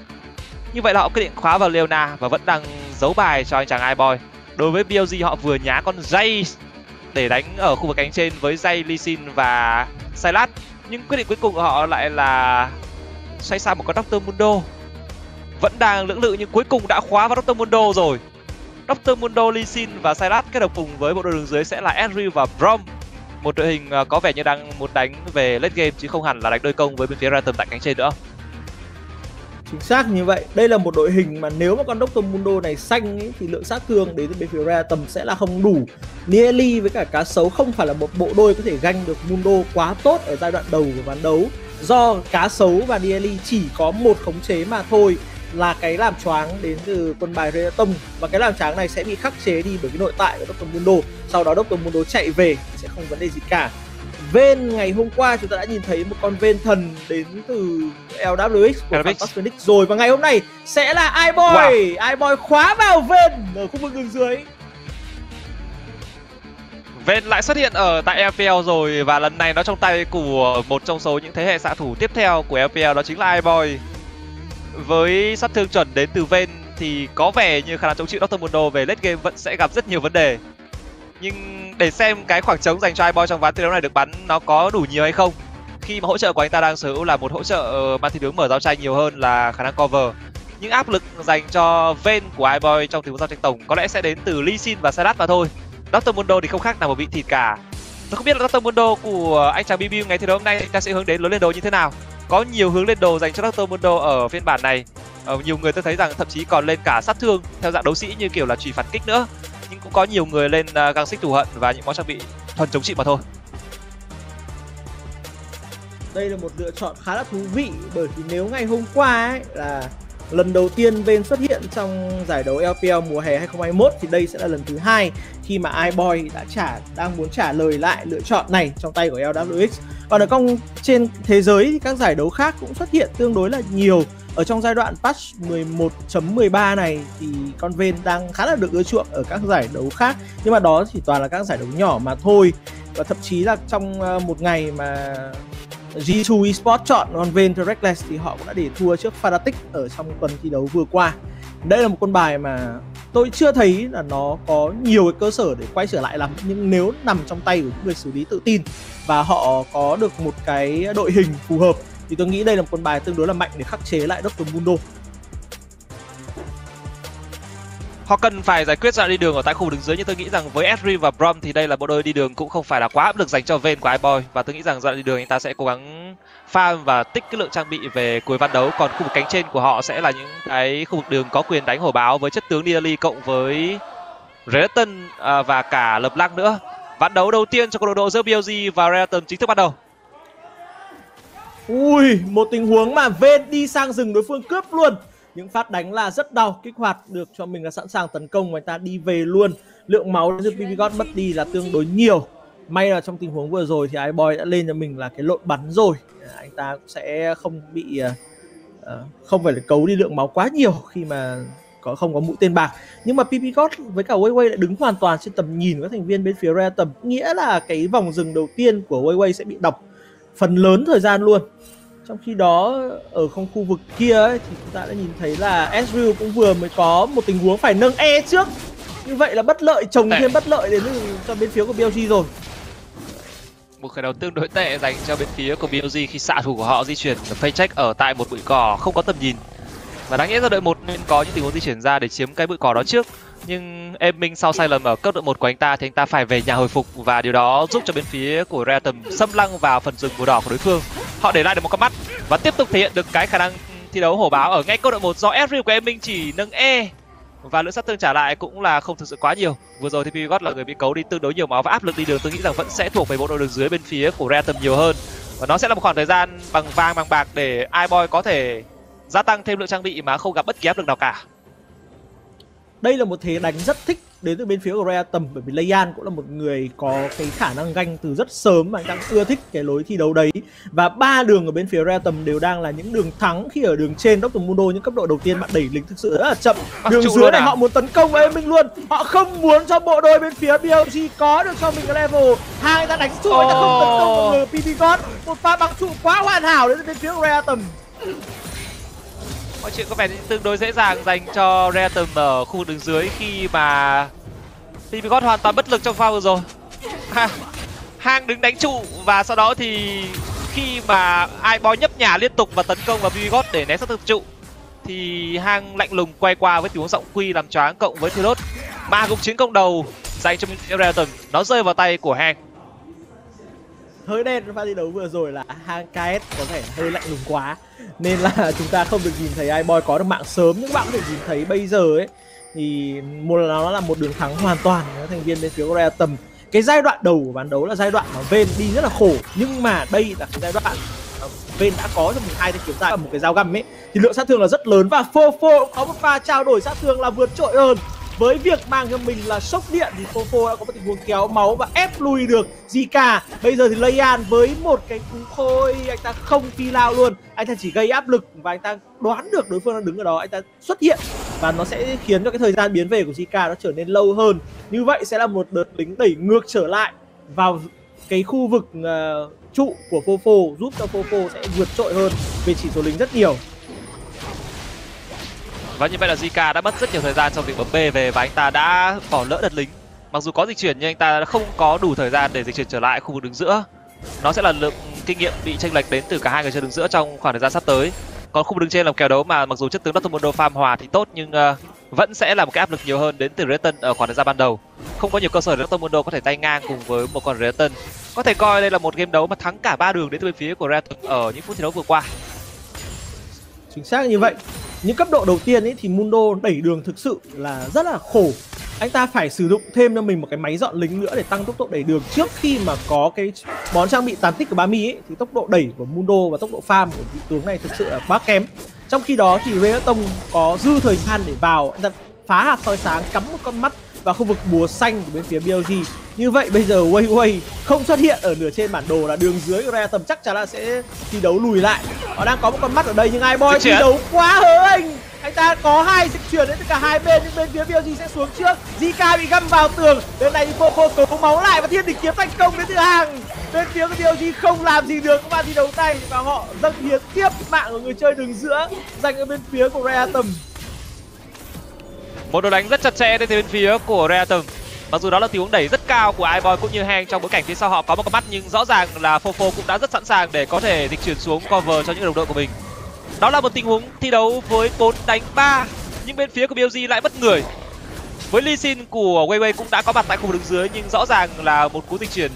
Như vậy là họ quyết định khóa vào Leona và vẫn đang giấu bài cho anh chàng iBoy. Đối với BLG họ vừa nhá con Jace để đánh ở khu vực cánh trên với dây Lee Sin và Silas. nhưng quyết định cuối cùng của họ lại là xoay sang một con Doctor Mundo vẫn đang lưỡng lự nhưng cuối cùng đã khóa vào Doctor Mundo rồi Dr. Mundo, Lee Sin và Silas kết hợp cùng với bộ đội đường dưới sẽ là Andrew và Brom. Một đội hình ờ, có vẻ như đang muốn đánh về late game chứ không hẳn là đánh đôi công với bên phía Random tại cánh trên nữa. Chính xác như vậy. Đây là một đội hình mà nếu mà con Doctor Mundo này xanh ý, thì lượng sát thương đến từ bên phía Random sẽ là không đủ. Nieli với cả cá sấu không phải là một bộ đôi có thể ganh được Mundo quá tốt ở giai đoạn đầu của ván đấu do cá sấu và Nieli chỉ có một khống chế mà thôi là cái làm choáng đến từ quân bài Reatom và cái làm choáng này sẽ bị khắc chế đi bởi cái nội tại của Doctor Mundo sau đó Doctor Mundo chạy về sẽ không vấn đề gì cả Ven ngày hôm qua chúng ta đã nhìn thấy một con Ven thần đến từ LWX của Phoenix rồi và ngày hôm nay sẽ là iBoy wow. iBoy khóa vào Ven ở khu vực đường dưới Ven lại xuất hiện ở tại FPL rồi và lần này nó trong tay của một trong số những thế hệ xạ thủ tiếp theo của FPL đó chính là iBoy với sát thương chuẩn đến từ ven thì có vẻ như khả năng chống chịu Dr. Mundo về late game vẫn sẽ gặp rất nhiều vấn đề. Nhưng để xem cái khoảng trống dành cho iBoy trong ván thi đấu này được bắn nó có đủ nhiều hay không. Khi mà hỗ trợ của anh ta đang sở hữu là một hỗ trợ ờ, mang thi hướng mở giao tranh nhiều hơn là khả năng cover. Những áp lực dành cho ven của iBoy trong tình huống giao tranh tổng có lẽ sẽ đến từ Lee Sin và Sadat mà thôi. Dr. Mundo thì không khác nào một vị thịt cả. Tôi không biết là Dr. Mundo của anh chàng BB ngày thi đấu hôm nay ta sẽ hướng đến lối lên đồ như thế nào có nhiều hướng lên đồ dành cho Dr. Mundo ở phiên bản này ờ, nhiều người tôi thấy rằng thậm chí còn lên cả sát thương theo dạng đấu sĩ như kiểu là trùy phản kích nữa nhưng cũng có nhiều người lên uh, găng xích thù hận và những món trang bị thuần chống chịu mà thôi đây là một lựa chọn khá là thú vị bởi vì nếu ngày hôm qua ấy là lần đầu tiên Ven xuất hiện trong giải đấu LPL mùa hè 2021 thì đây sẽ là lần thứ hai khi mà iBoy đã trả đang muốn trả lời lại lựa chọn này trong tay của LWX. Còn ở công trên thế giới thì các giải đấu khác cũng xuất hiện tương đối là nhiều. Ở trong giai đoạn patch 11.13 này thì con Ven đang khá là được ưa chuộng ở các giải đấu khác. Nhưng mà đó chỉ toàn là các giải đấu nhỏ mà thôi. Và thậm chí là trong ờ, một ngày mà G2 Esports chọn con Ven Reckless thì họ cũng đã để thua trước Fnatic ở trong tuần thi đấu vừa qua. Đây là một con bài mà tôi chưa thấy là nó có nhiều cái cơ sở để quay trở lại lắm. Nhưng nếu nằm trong tay của những người xử lý tự tin và họ có được một cái đội hình phù hợp thì tôi nghĩ đây là một con bài tương đối là mạnh để khắc chế lại Dr. Mundo. họ cần phải giải quyết ra đi đường ở tại khu đứng dưới, nhưng tôi nghĩ rằng với Esri và Brom thì đây là bộ đôi đi đường cũng không phải là quá áp lực dành cho Vayne của iBoy và tôi nghĩ rằng ra đi đường anh ta sẽ cố gắng farm và tích cái lượng trang bị về cuối ván đấu còn khu vực cánh trên của họ sẽ là những cái khu vực đường có quyền đánh hổ báo với chất tướng Nidalee cộng với Reton à, và cả Lập Lăng nữa ván đấu đầu tiên cho câu lạc giữa BLG và Reton chính thức bắt đầu Ui, một tình huống mà ven đi sang rừng đối phương cướp luôn. Những phát đánh là rất đau kích hoạt được cho mình là sẵn sàng tấn công và anh ta đi về luôn. Lượng máu giữa BB God mất đi là tương đối nhiều. May là trong tình huống vừa rồi thì iBoy đã lên cho mình là cái lộn bắn rồi. À, anh ta cũng sẽ không bị uh, không phải là cấu đi lượng máu quá nhiều khi mà có không có mũi tên bạc. Nhưng mà PP God với cả wayway lại đứng hoàn toàn trên tầm nhìn của các thành viên bên phía Rare tầm. Nghĩa là cái vòng rừng đầu tiên của wayway sẽ bị đọc phần lớn thời gian luôn. Trong khi đó ở không khu vực kia ấy, thì chúng ta đã nhìn thấy là Ezreal cũng vừa mới có một tình huống phải nâng E trước. Như vậy là bất lợi chồng thêm bất lợi đến cho bên phía của BLG rồi. Một khởi đầu tương đối tệ dành cho bên phía của BLG khi xạ thủ của họ di chuyển phây check ở tại một bụi cỏ không có tầm nhìn. Và đáng nghĩa ra đội một nên có những tình huống di chuyển ra để chiếm cái bụi cỏ đó trước nhưng em minh sau sai lầm ở cấp độ một của anh ta thì anh ta phải về nhà hồi phục và điều đó giúp cho bên phía của Realtum xâm lăng vào phần rừng màu đỏ của đối phương. Họ để lại được một con mắt và tiếp tục thể hiện được cái khả năng thi đấu hổ báo ở ngay cấp độ một do Ezreal của em minh chỉ nâng e. Và lượng sát thương trả lại cũng là không thực sự quá nhiều. Vừa rồi thì Pivot là người bị cấu đi tương đối nhiều máu và áp lực đi đường. Tôi nghĩ rằng vẫn sẽ thuộc về bộ đội đường dưới bên phía của Realtum nhiều hơn. Và nó sẽ là một khoảng thời gian bằng vàng, bằng bạc để iBoy có thể gia tăng thêm lượng trang bị mà không gặp bất kỳ áp lực nào cả đây là một thế đánh rất thích đến từ bên phía của Rhea tầm bởi vì Leian cũng là một người có cái khả năng ganh từ rất sớm và anh đang ưa thích cái lối thi đấu đấy và ba đường ở bên phía Rhea tầm đều đang là những đường thắng khi ở đường trên Dr. Mundo những cấp độ đầu tiên bạn đẩy lính thực sự rất là chậm đường dưới này à? họ muốn tấn công với mình luôn họ không muốn cho bộ đôi bên phía BLG có được cho mình cái level hai ta đánh trụ oh. ta không tấn công vào người PP God một pha băng trụ quá hoàn hảo đến từ bên phía Rhea tầm mọi chuyện có vẻ tương đối dễ dàng dành cho Reatom ở khu đứng dưới khi mà Pibicot hoàn toàn bất lực trong pha vừa rồi. Ha. hang đứng đánh trụ và sau đó thì khi mà ai bó nhấp nhả liên tục và tấn công vào Pibicot để né sát thực trụ, thì hang lạnh lùng quay qua với tình huống giọng quy làm choáng cộng với Thilot mà cục chiến công đầu dành cho Reatom nó rơi vào tay của hang. Hơi đen pha thi đấu vừa rồi là hang KS có vẻ hơi lạnh lùng quá nên là [laughs] chúng ta không được nhìn thấy iBoy có được mạng sớm nhưng bạn có thể nhìn thấy bây giờ ấy. Thì một là nó là một đường thắng hoàn toàn các thành viên bên phía Korea tầm cái giai đoạn đầu của ván đấu là giai đoạn mà Ven đi rất là khổ. Nhưng mà đây là cái giai đoạn ờ, Ven đã có cho mình hai thanh kiếm dài và một cái dao găm ấy. Thì lượng sát thương là rất lớn và Fofo có một pha trao đổi sát thương là vượt trội hơn với việc mang cho mình là sốc điện thì Fofo đã có một tình huống kéo máu và ép lùi được Zika. Bây giờ thì Leian với một cái cú khôi anh ta không phi lao luôn. Anh ta chỉ gây áp lực và anh ta đoán được đối phương đang đứng ở đó. Anh ta xuất hiện và nó sẽ khiến cho cái thời gian biến về của Zika nó trở nên lâu hơn. Như vậy sẽ là một đợt lính đẩy ngược trở lại vào cái khu vực uh, trụ của Fofo giúp cho Fofo sẽ vượt trội hơn về chỉ số lính rất nhiều và như vậy là Zika đã mất rất nhiều thời gian trong việc bấm B về và anh ta đã bỏ lỡ đợt lính. Mặc dù có dịch chuyển nhưng anh ta không có đủ thời gian để dịch chuyển trở lại khu vực đứng giữa. Nó sẽ là lượng kinh nghiệm bị chênh lệch đến từ cả hai người chơi đứng giữa trong khoảng thời gian sắp tới. Còn khu vực đứng trên là kèo đấu mà mặc dù chất tướng Dortmundo farm hòa thì tốt nhưng uh, vẫn sẽ là một cái áp lực nhiều hơn đến từ Reton ở khoảng thời gian ban đầu. Không có nhiều cơ sở để Dortmundo có thể tay ngang cùng với một con Reton. Có thể coi đây là một game đấu mà thắng cả ba đường đến từ bên phía của Reton ở những phút thi đấu vừa qua. Chính xác như vậy những cấp độ đầu tiên ấy thì Mundo đẩy đường thực sự là rất là khổ. Anh ta phải sử dụng thêm cho mình một cái máy dọn lính nữa để tăng tốc độ đẩy đường. Trước khi mà có cái món trang bị tàn tích của Bami ấy thì tốc độ đẩy của Mundo và tốc độ farm của vị tướng này thực sự là quá kém. Trong khi đó thì Reaton có dư thời gian để vào. Anh ta phá hạt soi sáng, cắm một con mắt vào khu vực bùa xanh của bên phía BLG như vậy bây giờ Wei Wei không xuất hiện ở nửa trên bản đồ là đường dưới. Của Rea tầm chắc chắn là sẽ thi đấu lùi lại. Họ đang có một con mắt ở đây nhưng ai boy thi đấu quá hớ anh anh ta có hai dịch chuyển đến từ cả hai bên nhưng bên phía BLG sẽ xuống trước. Zika bị găm vào tường. Bên này Poco cố máu lại và thiên địch kiếm thành công đến từ hàng. Bên phía BLG không làm gì được các bạn thi đấu tay. Và họ dâng hiến tiếp mạng của người chơi đường giữa. Dành ở bên phía của Rea tầm một đồ đánh rất chặt chẽ đến từ bên phía của Reatom mặc dù đó là tình huống đẩy rất cao của iBoy cũng như Hang trong bối cảnh phía sau họ có một con mắt, nhưng rõ ràng là Fofo cũng đã rất sẵn sàng để có thể dịch chuyển xuống cover cho những đồng đội của mình. Đó là một tình huống thi đấu với 4 đánh 3 nhưng bên phía của BLG lại bất người với Lee Sin của Weiwei cũng đã có mặt tại khu vực đứng dưới, nhưng rõ ràng là một cú dịch chuyển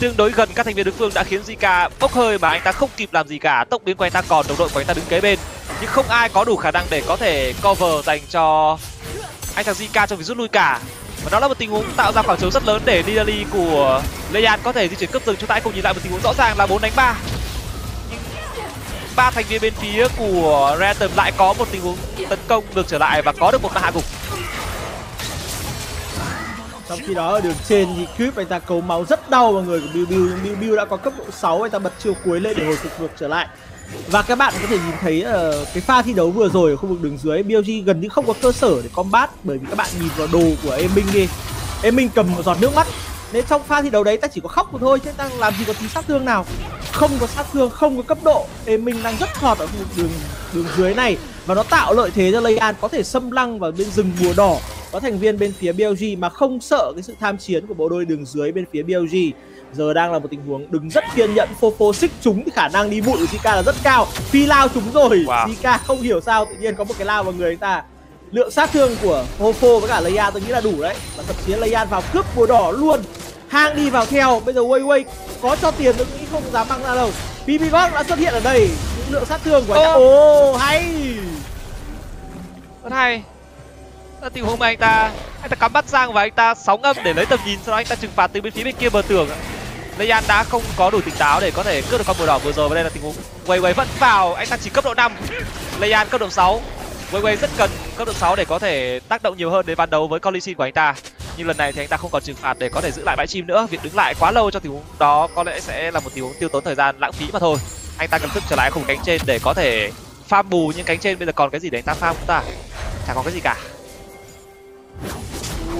tương đối gần các thành viên đối phương đã khiến Zika bốc hơi mà anh ta không kịp làm gì cả. Tốc biến của anh ta còn, đồng đội của anh ta đứng kế bên nhưng không ai có đủ khả năng để có thể cover dành cho anh thằng Zika trong việc rút lui cả. Và đó là một tình huống tạo ra khoảng trống rất lớn để Nidalee của Leyan có thể di chuyển cấp rừng. Chúng ta hãy cùng nhìn lại một tình huống rõ ràng là bốn đánh ba. Ba thành viên bên phía của Random lại có một tình huống tấn công được trở lại và có được một hạ gục. Trong khi đó ở đường trên thì Creep anh ta cấu máu rất đau vào người của Bill Bill nhưng Bill Bill đã có cấp độ 6 anh ta bật chiêu cuối lên để hồi phục ngược trở lại và các bạn có thể nhìn thấy uh, cái pha thi đấu vừa rồi ở khu vực đường dưới BLG gần như không có cơ sở để combat bởi vì các bạn nhìn vào đồ của em Minh đi. Em Minh cầm một giọt nước mắt. Nên trong pha thi đấu đấy ta chỉ có khóc một thôi chứ ta làm gì có tí sát thương nào. Không có sát thương không có cấp độ. Em Minh đang rất thọt ở khu vực đường đường dưới này. Và nó tạo lợi thế cho Leyan có thể xâm lăng vào bên rừng bùa đỏ. Có thành viên bên phía BLG mà không sợ cái sự tham chiến của bộ đôi đường dưới bên phía BLG giờ đang là một tình huống đứng rất kiên nhẫn phô phô xích chúng thì khả năng đi bụi của Zika là rất cao. Phi lao chúng rồi. Wow. Zika không hiểu sao tự nhiên có một cái lao vào người anh ta. Lượng sát thương của Hofo với cả Leia tôi nghĩ là đủ đấy. Và thậm chí Leia vào cướp bùa đỏ luôn. Hang đi vào theo. Bây giờ Wei Wei có cho tiền tôi nghĩ không dám mang ra đâu. BB God đã xuất hiện ở đây. Những lượng sát thương của anh ta. Ồ oh, hay. Rất hay. Tình huống mà anh ta anh ta cắm bắt sang và anh ta sóng âm để lấy tầm nhìn sau đó anh ta trừng phạt từ bên phía bên kia bờ tường Leyan đã không có đủ tỉnh táo để có thể cướp được con bùa đỏ vừa rồi và đây là tình huống. Wei Wei vẫn vào, anh ta chỉ cấp độ 5 Leyan cấp độ 6 Wei Wei rất cần cấp độ 6 để có thể tác động nhiều hơn đến ván đấu với con của anh ta. Nhưng lần này thì anh ta không còn trừng phạt để có thể giữ lại bãi chim nữa. Việc đứng lại quá lâu cho tình huống đó có lẽ sẽ là một tình huống tiêu tốn thời gian, lãng phí mà thôi. Anh ta cần thức trở lại khung cánh trên để có thể farm bù những cánh trên. Bây giờ còn cái gì để anh ta farm chúng ta? Chẳng có cái gì cả.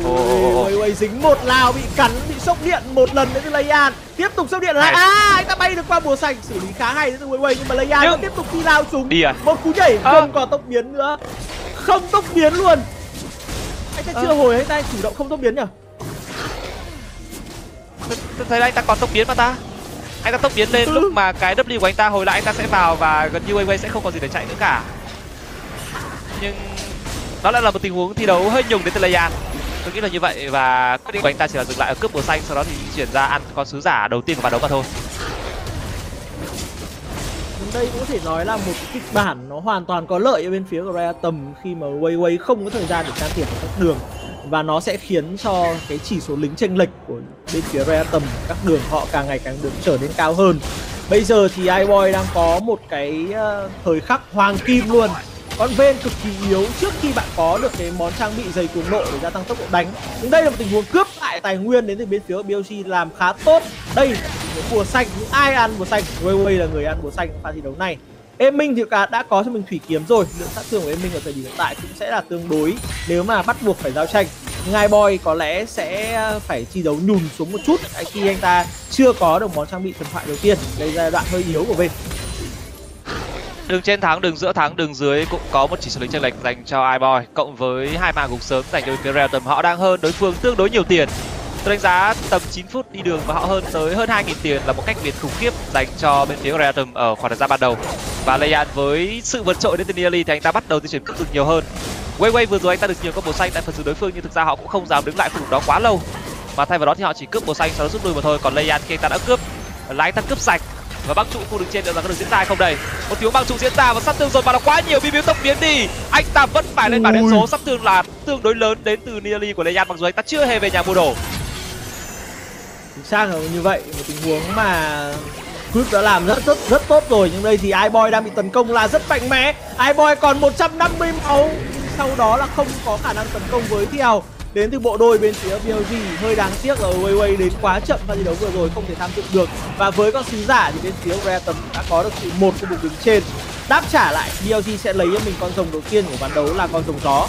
Ôi, ôi, dính một lao bị cắn bị sốc điện một lần đến từ Leyan tiếp tục sốc điện. Lại à anh ta bay được qua bùa xanh? Xử lý khá hay đến từ Wei nhưng mà Leyan nhưng... vẫn tiếp tục phi lao chúng đi à? một cú nhảy à. không còn tốc biến nữa. Không tốc biến luôn. Anh ta à. chưa hồi anh ta chủ động không tốc biến nhỉ? Tôi thấy anh ta còn tốc biến mà ta. Anh ta tốc biến lên ừ. lúc mà cái W của anh ta hồi lại anh ta sẽ vào và gần như Wei sẽ không còn gì để chạy nữa cả. Nhưng đó lại là một tình huống thi đấu hơi nhùng đến từ Leyan tôi nghĩ là như vậy và quyết định của anh ta chỉ là dừng lại ở cướp bùa xanh, sau đó thì chuyển ra ăn con sứ giả đầu tiên của ván đấu mà thôi. Đây cũng có thể nói là một kịch bản nó hoàn toàn có lợi ở bên phía của Raya tầm khi mà Wei không có thời gian để can thiệp vào các đường. Và nó sẽ khiến cho cái chỉ số lính chênh lệch của bên phía Raya tầm, các đường họ càng ngày càng được trở nên cao hơn. Bây giờ thì iBoy đang có một cái ờ, thời khắc hoàng kim luôn con ven cực kỳ yếu trước khi bạn có được cái món trang bị dày cuồng nộ để gia tăng tốc độ đánh. Nhưng đây là một tình huống cướp lại tài nguyên đến từ bên phía BLG làm khá tốt. Đây bùa xanh những ai ăn bùa xanh Wei là người ăn bùa xanh pha thi đấu này. Em Minh thì cả đã có cho mình thủy kiếm rồi. Lượng sát thương của Em Minh ở thời điểm hiện tại cũng sẽ là tương đối nếu mà bắt buộc phải giao tranh. Ngai Boy có lẽ sẽ ờ, phải chi đấu nhùn xuống một chút. Khi anh ta chưa có được món trang bị thần thoại đầu tiên, đây là đoạn hơi yếu của bên đường trên thắng đường giữa thắng đường dưới cũng có một chỉ số lính chênh lệch dành cho iBoy, cộng với hai màn gục sớm dành cho imperial. Tầm họ đang hơn đối phương tương đối nhiều tiền. Tôi đánh giá tầm 9 phút đi đường mà họ hơn tới hơn 2.000 tiền là một cách biệt khủng khiếp dành cho bên phía Realtom ở khoảng thời gian ban đầu. Và Leyan với sự vượt trội đến từ Nearly thì anh ta bắt đầu di chuyển cực nhiều hơn. Wayway vừa rồi anh ta được nhiều combo xanh tại phần dưới đối phương nhưng thực ra họ cũng không dám đứng lại khu vực đó quá lâu. Mà thay vào đó thì họ chỉ cướp bồ xanh sau đó rút lui mà thôi. Còn Leyan khi anh ta đã cướp, lái ta cướp sạch và băng trụ khu đứng trên liệu rằng có được diễn ra hay không đây. Một thiếu băng trụ diễn ra và sát thương rồi mà là quá nhiều biếu tốc biến đi. Anh ta vẫn phải lên bảng điểm số sát thương là tương đối lớn đến từ Nearly của Leyan mặc dù anh ta chưa hề về nhà mua đồ. Chính xác là như vậy một tình huống mà Group đã làm rất rất rất tốt rồi. Nhưng đây thì iBoy đang bị tấn công là rất mạnh mẽ. iBoy còn 150 máu. Sau đó là không có khả năng tấn công với theo đến từ bộ đôi bên phía BLG hơi đáng tiếc là Weiwei đến quá chậm pha thi đấu vừa rồi, không thể tham dự được. Và với con sứ giả thì bên phía Breton đã có được sự một cái vùng đứng trên. Đáp trả lại BLG sẽ lấy cho mình con rồng đầu tiên của ván đấu là con rồng gió.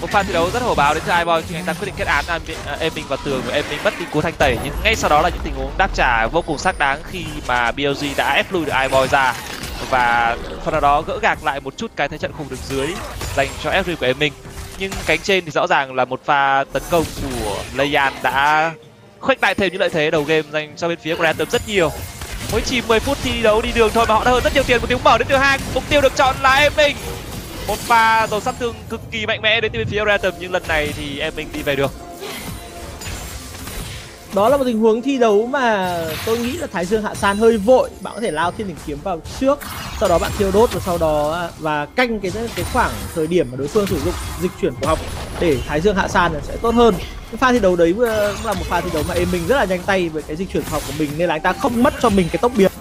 Một pha thi đấu rất hổ báo đến từ iBoy khi anh ta quyết định kết án à, em mình vào tường và em mình mất đi cú thanh tẩy. Nhưng ngay sau đó là những tình huống đáp trả vô cùng xác đáng khi mà BLG đã ép lui được iBoy ra. Và phần nào đó gỡ gạc lại một chút cái thế trận khủng được dưới dành cho FG của em mình nhưng cánh trên thì rõ ràng là một pha tấn công của Leyan đã khuếch đại thêm những lợi thế đầu game dành cho bên phía của Random rất nhiều. Mới chỉ 10 phút thi đấu đi đường thôi mà họ đã hơn rất nhiều tiền một tiếng mở đến từ hai. Mục tiêu được chọn là em mình một pha dầu sát thương cực kỳ mạnh mẽ đến từ bên phía Random nhưng lần này thì em mình đi về được đó là một tình huống thi đấu mà tôi nghĩ là thái dương hạ san hơi vội. Bạn có thể lao thiên đỉnh kiếm vào trước sau đó bạn thiêu đốt và sau đó và canh cái cái khoảng thời điểm mà đối phương sử dụng dịch chuyển của học để thái dương hạ san sẽ tốt hơn. Cái pha thi đấu đấy cũng là một pha thi đấu mà em mình rất là nhanh tay với cái dịch chuyển học của mình nên là anh ta không mất cho mình cái tốc biệt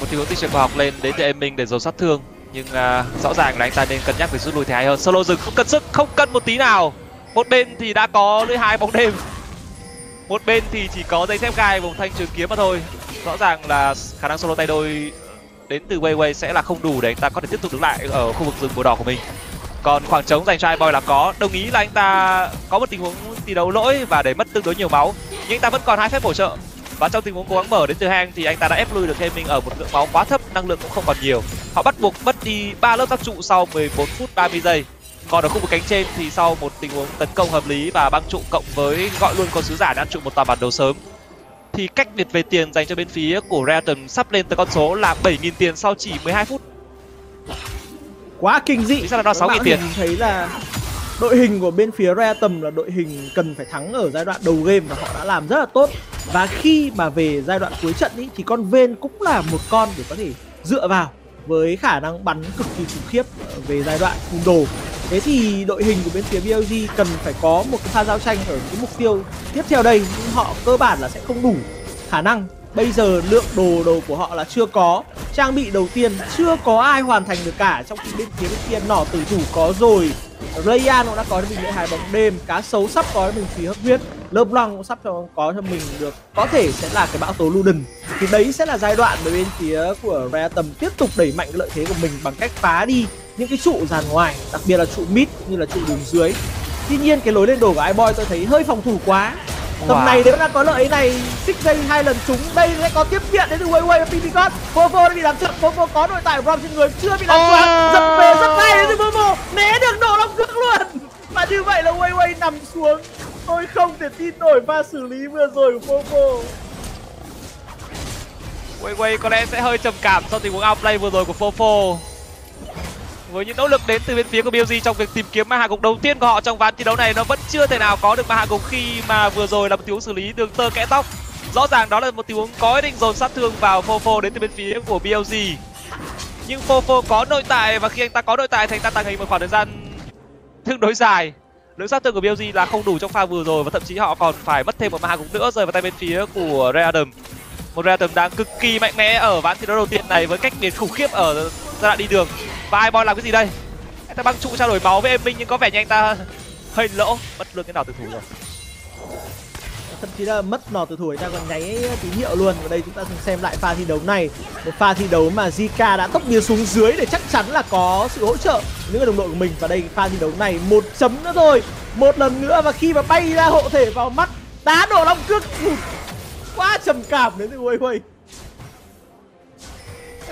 một tình huống tích chuyển học lên đến cho em mình để dồn sát thương nhưng uh, rõ ràng là anh ta nên cân nhắc về rút lui thế hay hơn. Solo dừng không cần sức không cần một tí nào một bên thì đã có lưỡi hai bóng đêm. Một bên thì chỉ có dây thép gai vùng thanh trường kiếm mà thôi. Rõ ràng là khả năng solo tay đôi đến từ Weiwei sẽ là không đủ để anh ta có thể tiếp tục đứng lại ở khu vực rừng màu đỏ của mình. Còn khoảng trống dành cho iBoy là có. Đồng ý là anh ta có một tình huống thi đấu lỗi và để mất tương đối nhiều máu. Nhưng anh ta vẫn còn hai phép bổ trợ. Và trong tình huống cố gắng mở đến từ hang thì anh ta đã ép lui được thêm mình ở một lượng máu quá thấp, năng lượng cũng không còn nhiều. Họ bắt buộc mất đi ba lớp tác trụ sau 11 phút 30 giây còn ở khu vực cánh trên thì sau một tình huống tấn công hợp lý và băng trụ cộng với gọi luôn con sứ giả ăn trụ một tòa bản đồ sớm thì cách biệt về tiền dành cho bên phía của Reaton sắp lên tới con số là 7.000 tiền sau chỉ 12 phút. Quá kinh dị. Ra là nó 6.000 tiền? thấy là đội hình của bên phía Reaton là đội hình cần phải thắng ở giai đoạn đầu game và họ đã làm rất là tốt. Và khi mà về giai đoạn cuối trận ý, thì con Ven cũng là một con để có thể dựa vào với khả năng bắn cực kỳ khủng khiếp về giai đoạn cung đồ thế thì đội hình của bên phía BLG cần phải có một cái pha giao tranh ở cái mục tiêu tiếp theo đây. Nhưng họ cơ bản là sẽ không đủ khả năng. Bây giờ lượng đồ đồ của họ là chưa có. Trang bị đầu tiên chưa có ai hoàn thành được cả. Trong khi bên phía bên kia nỏ tử thủ có rồi. Rayan cũng đã có cho mình lễ hai bóng đêm. Cá sấu sắp có cho mình phí hấp huyết. Lơm cũng sắp cho, có cho mình được. Có thể sẽ là cái bão tố Luden. Thì đấy sẽ là giai đoạn mà bên phía của Reatom tiếp tục đẩy mạnh cái lợi thế của mình bằng cách phá đi những cái trụ dàn ngoài đặc biệt là trụ mid như là trụ đường dưới. Tuy nhiên cái lối lên đồ của iBoy tôi thấy hơi phòng thủ quá. Tầm wow. này nếu đã có lợi này xích dây hai lần trúng đây sẽ có tiếp viện đến từ Weiwei và Pipicot Vovo đã bị làm trượt Vovo có nội tại của trên người chưa bị làm trượt giật về rất hay đến từ Vovo né được nổ long cước luôn. Và như vậy là Weiwei nằm xuống. Tôi không thể tin nổi pha xử lý vừa rồi của Vovo Weiwei có lẽ sẽ hơi trầm cảm sau tình huống outplay vừa rồi của Fofo với những nỗ lực đến từ bên phía của BLG trong việc tìm kiếm ma hạ gục đầu tiên của họ trong ván thi đấu này, nó vẫn chưa thể nào có được ma hạ gục khi mà vừa rồi là một tình huống xử lý đường tơ kẽ tóc. Rõ ràng đó là một tình huống có ý định dồn sát thương vào Fofo đến từ bên phía của BLG nhưng Fofo có nội tại và khi anh ta có nội tại thì anh ta tàng hình một khoảng thời gian tương đối dài. Lượng sát thương của BLG là không đủ trong pha vừa rồi và thậm chí họ còn phải mất thêm một ma hạ gục nữa, rơi vào tay bên phía của Readam một Readam đang cực kỳ mạnh mẽ ở ván thi đấu đầu tiên này với cách biệt khủng khiếp ở giai đoạn đi đường và Ibon làm cái gì đây? Anh ta băng trụ trao đổi máu với em minh nhưng có vẻ như anh ta hơi lỗ. Mất luôn cái nào từ thủ rồi. Thậm chí là mất nỏ từ thủ ta còn nháy tín hiệu luôn. Và đây chúng ta cùng xem lại pha thi đấu này. Một pha thi đấu mà Zika đã tốc biến xuống dưới để chắc chắn là có sự hỗ trợ những người đồng đội của mình. Và đây pha thi đấu này, một chấm nữa thôi. Một lần nữa và khi mà bay ra hộ thể vào mắt, đá đổ long cước. Quá trầm cảm đến từ Weiwei đây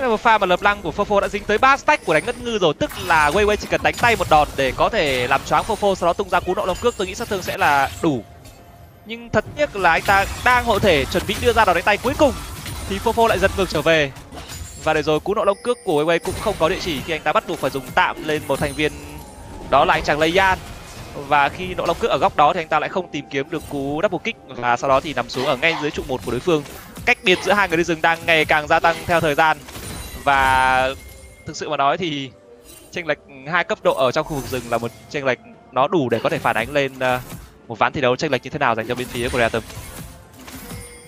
là một pha mà lập lăng của Fofo đã dính tới ba stack của đánh ngất ngư rồi, tức là Weiwei chỉ cần đánh tay một đòn để có thể làm choáng Fofo sau đó tung ra cú nộ long cước. Tôi nghĩ sát thương sẽ là đủ. Nhưng thật tiếc là anh ta đang hộ thể chuẩn bị đưa ra đòn đánh tay cuối cùng, thì Fofo lại giật ngược trở về. Và để rồi cú nộ long cước của Weiwei cũng không có địa chỉ khi anh ta bắt buộc phải dùng tạm lên một thành viên, đó là anh chàng Leian và khi nộ long cước ở góc đó thì anh ta lại không tìm kiếm được cú double kick, và sau đó thì nằm xuống ở ngay dưới trụ một của đối phương. Cách biệt giữa hai người đi rừng đang ngày càng gia tăng theo thời gian và thực sự mà nói thì chênh lệch hai cấp độ ở trong khu vực rừng là một chênh lệch nó đủ để có thể phản ánh lên ờ, một ván thi đấu chênh lệch như thế nào dành cho bên phía của Reatom.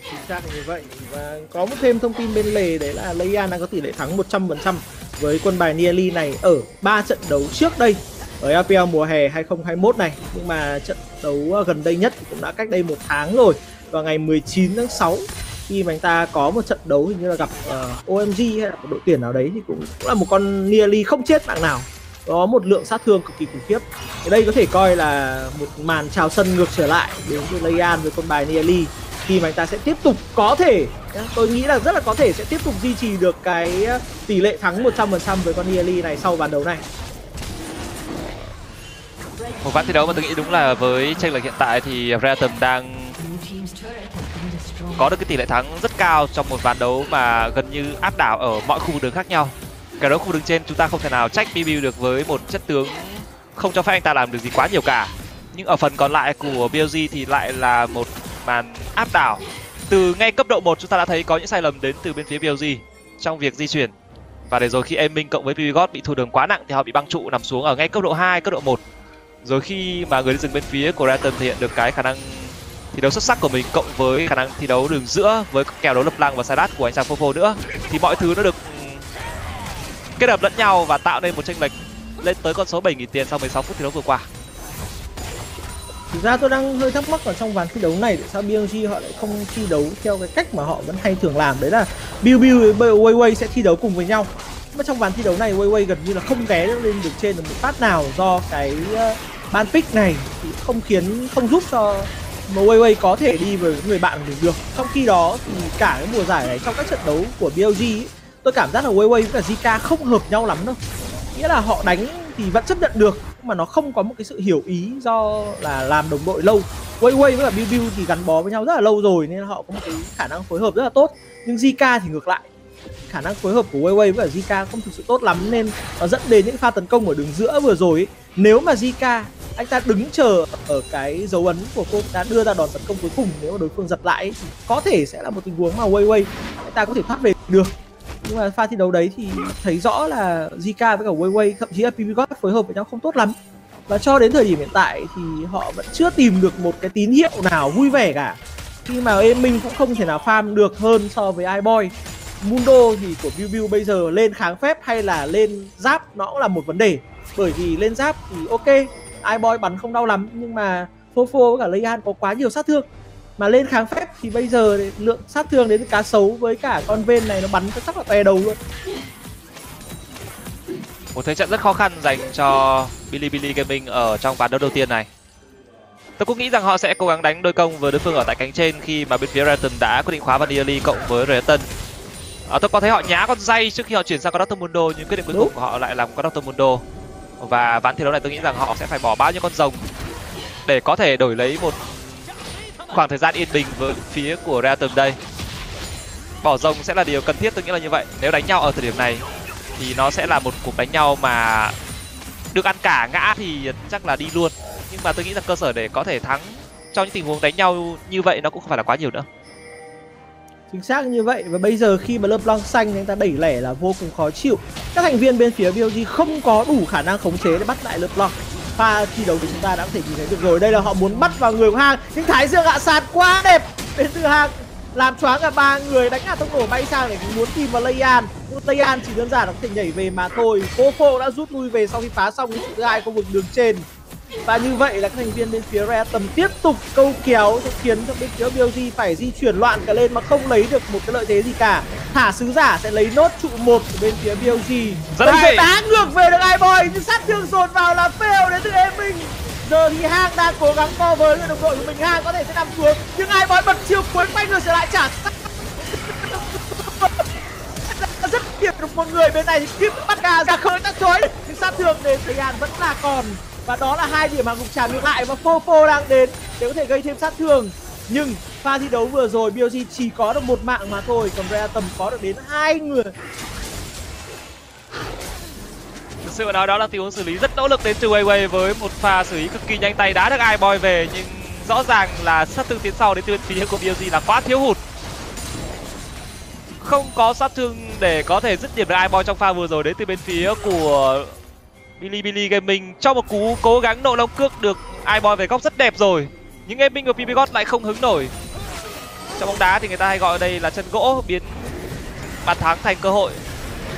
Chính xác như vậy. Và có một thêm thông tin bên lề đấy là Leian đang có tỷ lệ thắng 100% với quân bài Niali này ở ba trận đấu trước đây, ở APL mùa hè 2021 này. Nhưng mà trận đấu ờ, gần đây nhất cũng đã cách đây một tháng rồi, vào ngày 19 tháng 6 khi mà anh ta có một trận đấu hình như là gặp ờ, uh, OMG hay là một đội tuyển nào đấy thì cũng, cũng là một con Nearly không chết mạng nào. Có một lượng sát thương cực kỳ khủng khiếp. Thì đây có thể coi là một màn trào sân ngược trở lại đến với Leyan với con bài Nearly. Khi mà anh ta sẽ tiếp tục có thể tôi nghĩ là rất là có thể sẽ tiếp tục duy trì được cái ờ, tỷ lệ thắng 100% với con Nearly này sau ván đấu này. Một ván thi đấu mà tôi nghĩ đúng là với tranh lệch hiện tại thì Reatom đang có được cái tỷ lệ thắng rất cao trong một ván đấu mà gần như áp đảo ở mọi khu vực đường khác nhau. Cái đấu khu đường trên chúng ta không thể nào trách BB được với một chất tướng không cho phép anh ta làm được gì quá nhiều cả. Nhưng ở phần còn lại của BLG thì lại là một màn áp đảo. Từ ngay cấp độ 1 chúng ta đã thấy có những sai lầm đến từ bên phía BLG trong việc di chuyển. Và để rồi khi em minh cộng với BB God bị thua đường quá nặng thì họ bị băng trụ nằm xuống ở ngay cấp độ 2, cấp độ 1 rồi khi mà người đi dừng bên phía của Raton thể hiện được cái khả năng thi đấu xuất sắc của mình cộng với khả năng thi đấu đường giữa với kèo đấu lập lăng và sai của anh chàng Fofo nữa thì mọi thứ nó được ừ, kết hợp lẫn nhau và tạo nên một tranh lệch lên tới con số 7.000 tiền sau 16 phút thi đấu vừa qua. Thực ra tôi đang hơi thắc mắc ở trong ván thi đấu này tại sao BLG họ lại không thi đấu theo cái cách mà họ vẫn hay thường làm đấy là Bill Bill với Weiwei sẽ thi đấu cùng với nhau. Mà trong ván thi đấu này Weiwei gần như là không ghé lên được trên được một phát nào do cái ờ, ban pick này thì không khiến, không giúp cho mà có thể đi với người bạn của mình được. Trong khi đó thì cả cái mùa giải này trong các trận đấu của BLG ấy, tôi cảm giác là Wei với cả Zika không hợp nhau lắm đâu. Nghĩa là họ đánh thì vẫn chấp nhận được nhưng mà nó không có một cái sự hiểu ý do là làm đồng đội lâu Wei với cả Biu Biu thì gắn bó với nhau rất là lâu rồi nên họ có một cái khả năng phối hợp rất là tốt nhưng Zika thì ngược lại khả năng phối hợp của Wei với cả Zika không thực sự tốt lắm nên nó dẫn đến những pha tấn công ở đường giữa vừa rồi ấy. nếu mà Zika anh ta đứng chờ ở cái dấu ấn của cô đã đưa ra đòn tấn công cuối cùng. Nếu mà đối phương giật lại thì có thể sẽ là một tình huống mà way way anh ta có thể thoát về được. Nhưng mà pha thi đấu đấy thì thấy rõ là Zika với cả Wei Wei thậm chí là PVGOT phối hợp với nhau không tốt lắm. Và cho đến thời điểm hiện tại thì họ vẫn chưa tìm được một cái tín hiệu nào vui vẻ cả. Khi mà em mình cũng không thể nào farm được hơn so với iBoy. Mundo thì của view Biu bây giờ lên kháng phép hay là lên giáp nó cũng là một vấn đề. Bởi vì lên giáp thì ok iBoy bắn không đau lắm nhưng mà Fofo với cả Leian có quá nhiều sát thương mà lên kháng phép thì bây giờ lượng sát thương đến cá sấu với cả con ven này nó bắn chắc là tè đầu luôn một thế trận rất khó khăn dành cho Bilibili Gaming ở trong ván đấu đầu tiên này tôi cũng nghĩ rằng họ sẽ cố gắng đánh đôi công với đối phương ở tại cánh trên khi mà bên phía Renton đã quyết định khóa Vanilli cộng với Renton à, tôi có thấy họ nhá con dây trước khi họ chuyển sang con Dr. Mundo nhưng quyết định cuối cùng của họ lại làm con Dr. Mundo và ván thi đấu này tôi nghĩ rằng họ sẽ phải bỏ bao nhiêu con rồng để có thể đổi lấy một khoảng thời gian yên bình với phía của Reatom đây. Bỏ rồng sẽ là điều cần thiết, tôi nghĩ là như vậy. Nếu đánh nhau ở thời điểm này thì nó sẽ là một cuộc đánh nhau mà được ăn cả ngã thì chắc là đi luôn. Nhưng mà tôi nghĩ là cơ sở để có thể thắng trong những tình huống đánh nhau như vậy nó cũng không phải là quá nhiều nữa chính xác như vậy. Và bây giờ khi mà LeBlanc xanh anh ta đẩy lẻ là vô cùng khó chịu. Các thành viên bên phía BLG không có đủ khả năng khống chế để bắt lại LeBlanc pha thi đấu thì chúng ta đã có thể nhìn thấy được rồi. Đây là họ muốn bắt vào người của hang. Nhưng thái dương hạ sàn quá đẹp. Đến từ hang làm choáng cả ba người, đánh hạ tốc độ bay sang để muốn tìm vào Layan. nhưng Layan chỉ đơn giản là có thể nhảy về mà thôi. Fofo đã rút lui về sau khi phá xong. Cái thứ hai khu vực đường trên và như vậy là các thành viên bên phía Rea tầm tiếp tục câu kéo sẽ khiến cho bên phía BLG phải di chuyển loạn cả lên mà không lấy được một cái lợi thế gì cả. Thả sứ giả sẽ lấy nốt trụ một của bên phía BLG Rất hay. đá ngược về được iBoy nhưng sát thương dồn vào là fail đến từ em mình. Giờ thì hang đang cố gắng cover với đồng đội của mình. Hang có thể sẽ nằm xuống nhưng iBoy bật chiều cuối quay ngược trở lại trả [laughs] rất điểm được một người bên này thì kịp bắt gà ra khơi tắt chối nhưng sát thương đến thời gian vẫn là còn và đó là hai điểm hàng ngục tràn ngược lại và Fofo đang đến để có thể gây thêm sát thương. Nhưng pha thi đấu vừa rồi BLG chỉ có được một mạng mà thôi, còn Rea tầm có được đến hai người. Thực sự đó đó là tình huống xử lý rất nỗ lực đến từ Weiwei với một pha xử lý cực kỳ nhanh tay đá được ai boy về, nhưng rõ ràng là sát thương tiến sau đến từ phía của BLG là quá thiếu hụt. Không có sát thương để có thể dứt điểm được ai boy trong pha vừa rồi đến từ bên phía của Bilibili Gaming cho một cú cố gắng nộ long cước được iBoy về góc rất đẹp rồi. Nhưng Gaming của PPGot lại không hứng nổi. Trong bóng đá thì người ta hay gọi đây là chân gỗ biến bàn thắng thành cơ hội.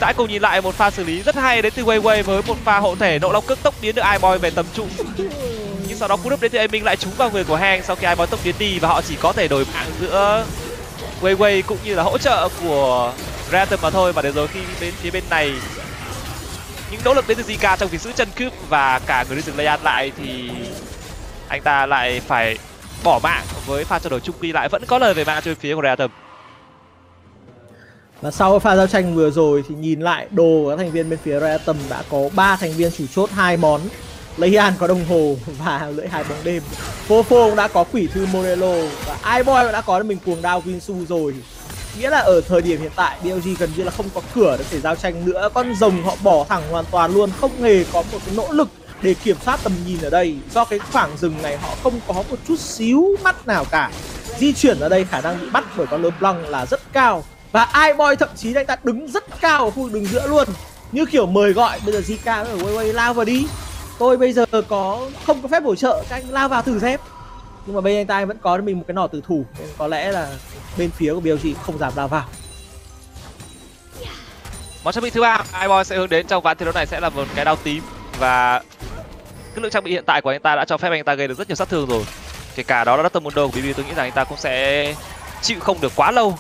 Đã cùng nhìn lại một pha xử lý rất hay đến từ Wayway với một pha hộ thể nộ long cước tốc biến được iBoy về tầm trụ. nhưng sau đó cú đúp đến từ Gaming lại trúng vào người của Hang sau khi iBoy tốc biến đi và họ chỉ có thể đổi mạng giữa Wayway cũng như là hỗ trợ của Ratom mà thôi. Và để rồi khi bên phía bên này những nỗ lực đến từ Zika trong việc giữ chân cướp và cả người đi dừng Layan lại thì anh ta lại phải bỏ mạng với pha trao đổi chung quy lại vẫn có lời về mạng cho phía của Reatom và sau pha giao tranh vừa rồi thì nhìn lại, đồ của các thành viên bên phía Reatom đã có ba thành viên chủ chốt hai món. Leian có đồng hồ và [laughs] lưỡi hai bóng đêm. Fofo cũng đã có quỷ thư Morello và iBoy cũng đã có được mình cuồng đao Winsu rồi nghĩa là ở thời điểm hiện tại BLG gần như là không có cửa để giao tranh nữa. Con rồng họ bỏ thẳng hoàn toàn luôn, không hề có một cái nỗ lực để kiểm soát tầm nhìn ở đây. Do cái khoảng rừng này họ không có một chút xíu mắt nào cả. Di chuyển ở đây khả năng bị bắt bởi con LeBlanc là rất cao. Và ai boy thậm chí anh ta đứng rất cao ở khu vực đường giữa luôn. Như kiểu mời gọi, bây giờ Zika ở quay quay lao vào đi. Tôi bây giờ có, không có phép bổ trợ, các anh lao vào thử xem nhưng mà bên anh ta vẫn có cho mình một cái nỏ từ thủ, nên có lẽ là bên phía của BLG không dám lao vào. Món trang bị thứ ba iBoy sẽ hướng đến trong ván thi đấu này sẽ là một cái đao tím. Và cái lượng trang bị hiện tại của anh ta đã cho phép anh ta gây được rất nhiều sát thương rồi. Kể cả đó là Dr. Mundo của BB tôi nghĩ rằng anh ta cũng sẽ chịu không được quá lâu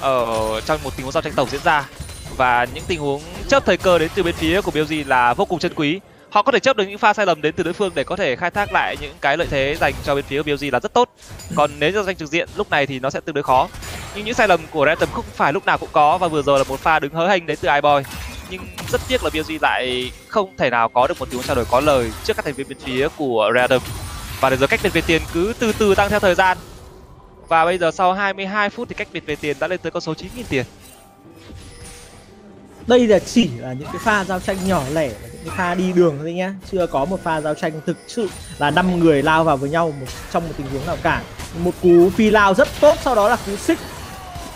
ở trong một tình huống giao tranh tổng diễn ra. Và những tình huống chớp thời cơ đến từ bên phía của BLG là vô cùng chân quý họ có thể chấp được những pha sai lầm đến từ đối phương để có thể khai thác lại những cái lợi thế dành cho bên phía BLG là rất tốt. Còn nếu giao tranh trực diện, lúc này thì nó sẽ tương đối khó. Nhưng những sai lầm của Random không phải lúc nào cũng có và vừa rồi là một pha đứng hớ hênh đến từ iBoy. Nhưng rất tiếc là BLG lại không thể nào có được một tiếng trao đổi có lời trước các thành viên bên phía của Random và đến giờ cách biệt về tiền cứ từ từ tăng theo thời gian. Và bây giờ sau 22 phút thì cách biệt về tiền đã lên tới con số 9.000 tiền đây là chỉ là những cái pha giao tranh nhỏ lẻ những cái pha đi đường thôi nhá. Chưa có một pha giao tranh thực sự là năm người lao vào với nhau một, trong một tình huống nào cả. Một cú phi lao rất tốt sau đó là cú xích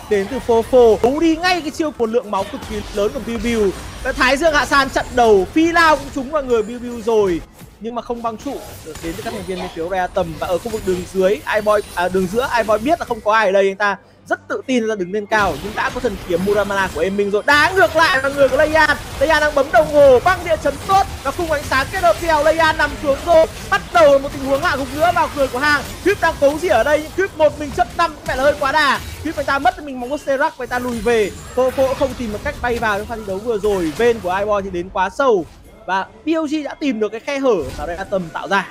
đến từ phô phô. Đấu đi ngay cái chiêu một lượng máu cực kỳ lớn của Biu Biu. Thái Dương Hạ San chặn đầu phi lao cũng trúng vào người Biu Biu rồi. Nhưng mà không băng trụ được đến từ các thành viên bên phía Rea tầm và ở khu vực đường dưới iBoy à, đường giữa iBoy biết là không có ai ở đây anh ta rất tự tin ra đứng lên cao, nhưng đã có thần kiếm Muramala của em mình rồi. Đá ngược lại là người của Leyan. Leyan đang bấm đồng hồ, băng địa chấn tốt và khung ánh sáng kết hợp theo, Leyan nằm xuống rồi. Bắt đầu một tình huống hạ gục nữa vào người của hàng Kip đang cố gì ở đây? Nhưng Kip một mình chấp năm có vẻ là hơi quá đà. Kip người ta mất, mình mong có Serac người ta lùi về. Phô Phô không tìm một cách bay vào trong pha thi đấu vừa rồi. Bên của iBoy thì đến quá sâu. Và POG đã tìm được cái khe hở mà Reatom tạo ra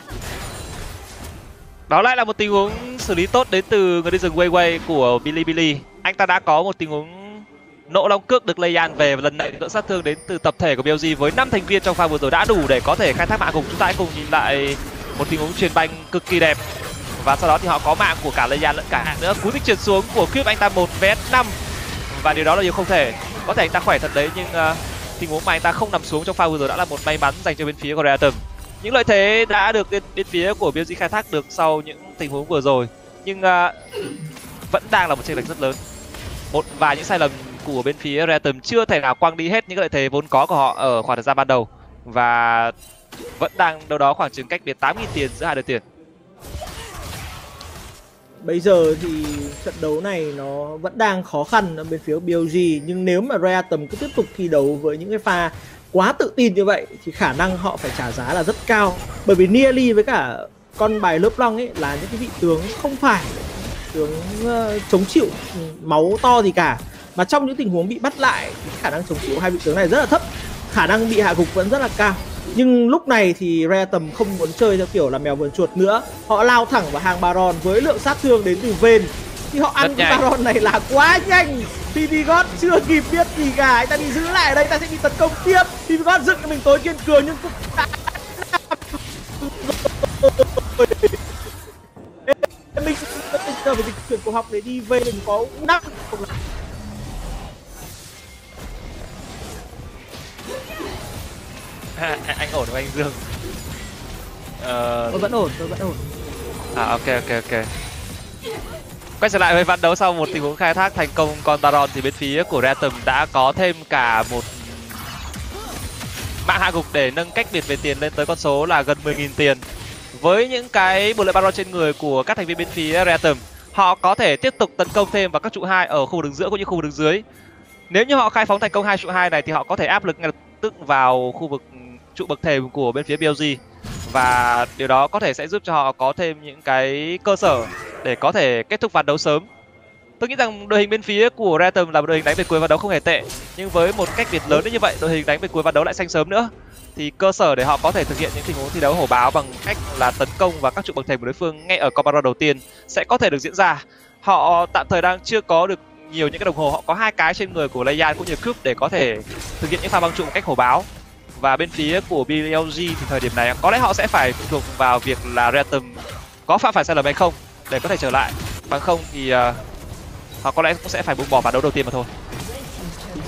đó lại là một tình huống xử lý tốt đến từ người đi rừng Weiwei của Bilibili. Anh ta đã có một tình huống nộ long cước được Leian về và lần này lượng sát thương đến từ tập thể của BLG với 5 thành viên trong pha vừa rồi đã đủ để có thể khai thác mạng cùng. Chúng ta hãy cùng nhìn lại một tình huống truyền banh cực kỳ đẹp. Và sau đó thì họ có mạng của cả Leian lẫn cả hạng nữa. Cú tích truyền xuống của Cube anh ta một vs 5 và điều đó là điều không thể. Có thể anh ta khỏe thật đấy nhưng uh, tình huống mà anh ta không nằm xuống trong pha vừa rồi đã là một may mắn dành cho bên phía của Reatom những lợi thế đã được bên, bên phía của BLG khai thác được sau những tình huống vừa rồi. Nhưng uh, vẫn đang là một chênh lệch rất lớn. Một vài những sai lầm của bên phía Reatom chưa thể nào quăng đi hết những lợi thế vốn có của họ ở khoảng thời gian ban đầu. Và vẫn đang đâu đó khoảng chừng cách biệt 8.000 tiền giữa hai đội tuyển. Bây giờ thì trận đấu này nó vẫn đang khó khăn ở bên phía BLG nhưng nếu mà Reatom cứ tiếp tục thi đấu với những cái pha quá tự tin như vậy thì khả năng họ phải trả giá là rất cao. Bởi vì Nearly với cả con bài lớp long ấy là những cái vị tướng không phải tướng uh, chống chịu ừ, máu to gì cả. Mà trong những tình huống bị bắt lại thì khả năng chống chịu hai vị tướng này rất là thấp khả năng bị hạ gục vẫn rất là cao. Nhưng lúc này thì Rare tầm không muốn chơi theo kiểu là mèo vườn chuột nữa. Họ lao thẳng vào hàng Baron với lượng sát thương đến từ Ven thì họ ăn cái Baron này là quá nhanh Pivot chưa kịp biết gì cả anh ta bị giữ lại ở đây ta sẽ bị tấn công tiếp Pivot dựng cho mình tối kiên cường nhưng cũng đã mình giờ phải dịch chuyển cổ học để đi về mình có năng không là anh ổn không anh Dương? Ờ... Tôi vẫn ổn, tôi vẫn ổn. À ok ok ok. Quay trở lại với ván đấu sau một tình huống khai thác thành công con Baron thì bên phía của Ratum đã có thêm cả một mạng hạ gục để nâng cách biệt về tiền lên tới con số là gần 10.000 tiền. Với những cái bộ lợi Baron trên người của các thành viên bên phía Ratum, họ có thể tiếp tục tấn công thêm vào các trụ hai ở khu vực đứng giữa cũng như khu vực đứng dưới. Nếu như họ khai phóng thành công hai trụ hai này thì họ có thể áp lực ngay lập tức vào khu vực trụ bậc thềm của bên phía BLG và điều đó có thể sẽ giúp cho họ có thêm những cái cơ sở để có thể kết thúc ván đấu sớm. Tôi nghĩ rằng đội hình bên phía của Ratum là một đội hình đánh về cuối ván đấu không hề tệ, nhưng với một cách biệt lớn như vậy, đội hình đánh về cuối ván đấu lại xanh sớm nữa thì cơ sở để họ có thể thực hiện những tình huống thi đấu hổ báo bằng cách là tấn công vào các trụ bậc thềm của đối phương ngay ở combat đầu tiên sẽ có thể được diễn ra. Họ tạm thời đang chưa có được nhiều những cái đồng hồ, họ có hai cái trên người của Leyan cũng như Cube để có thể thực hiện những pha băng trụ một cách hổ báo và bên phía của BLG thì thời điểm này có lẽ họ sẽ phải phụ thuộc vào việc là Retum có phạm phải sai lầm hay không để có thể trở lại. Bằng không thì uh, họ có lẽ cũng sẽ phải buông bỏ ván đấu đầu tiên mà thôi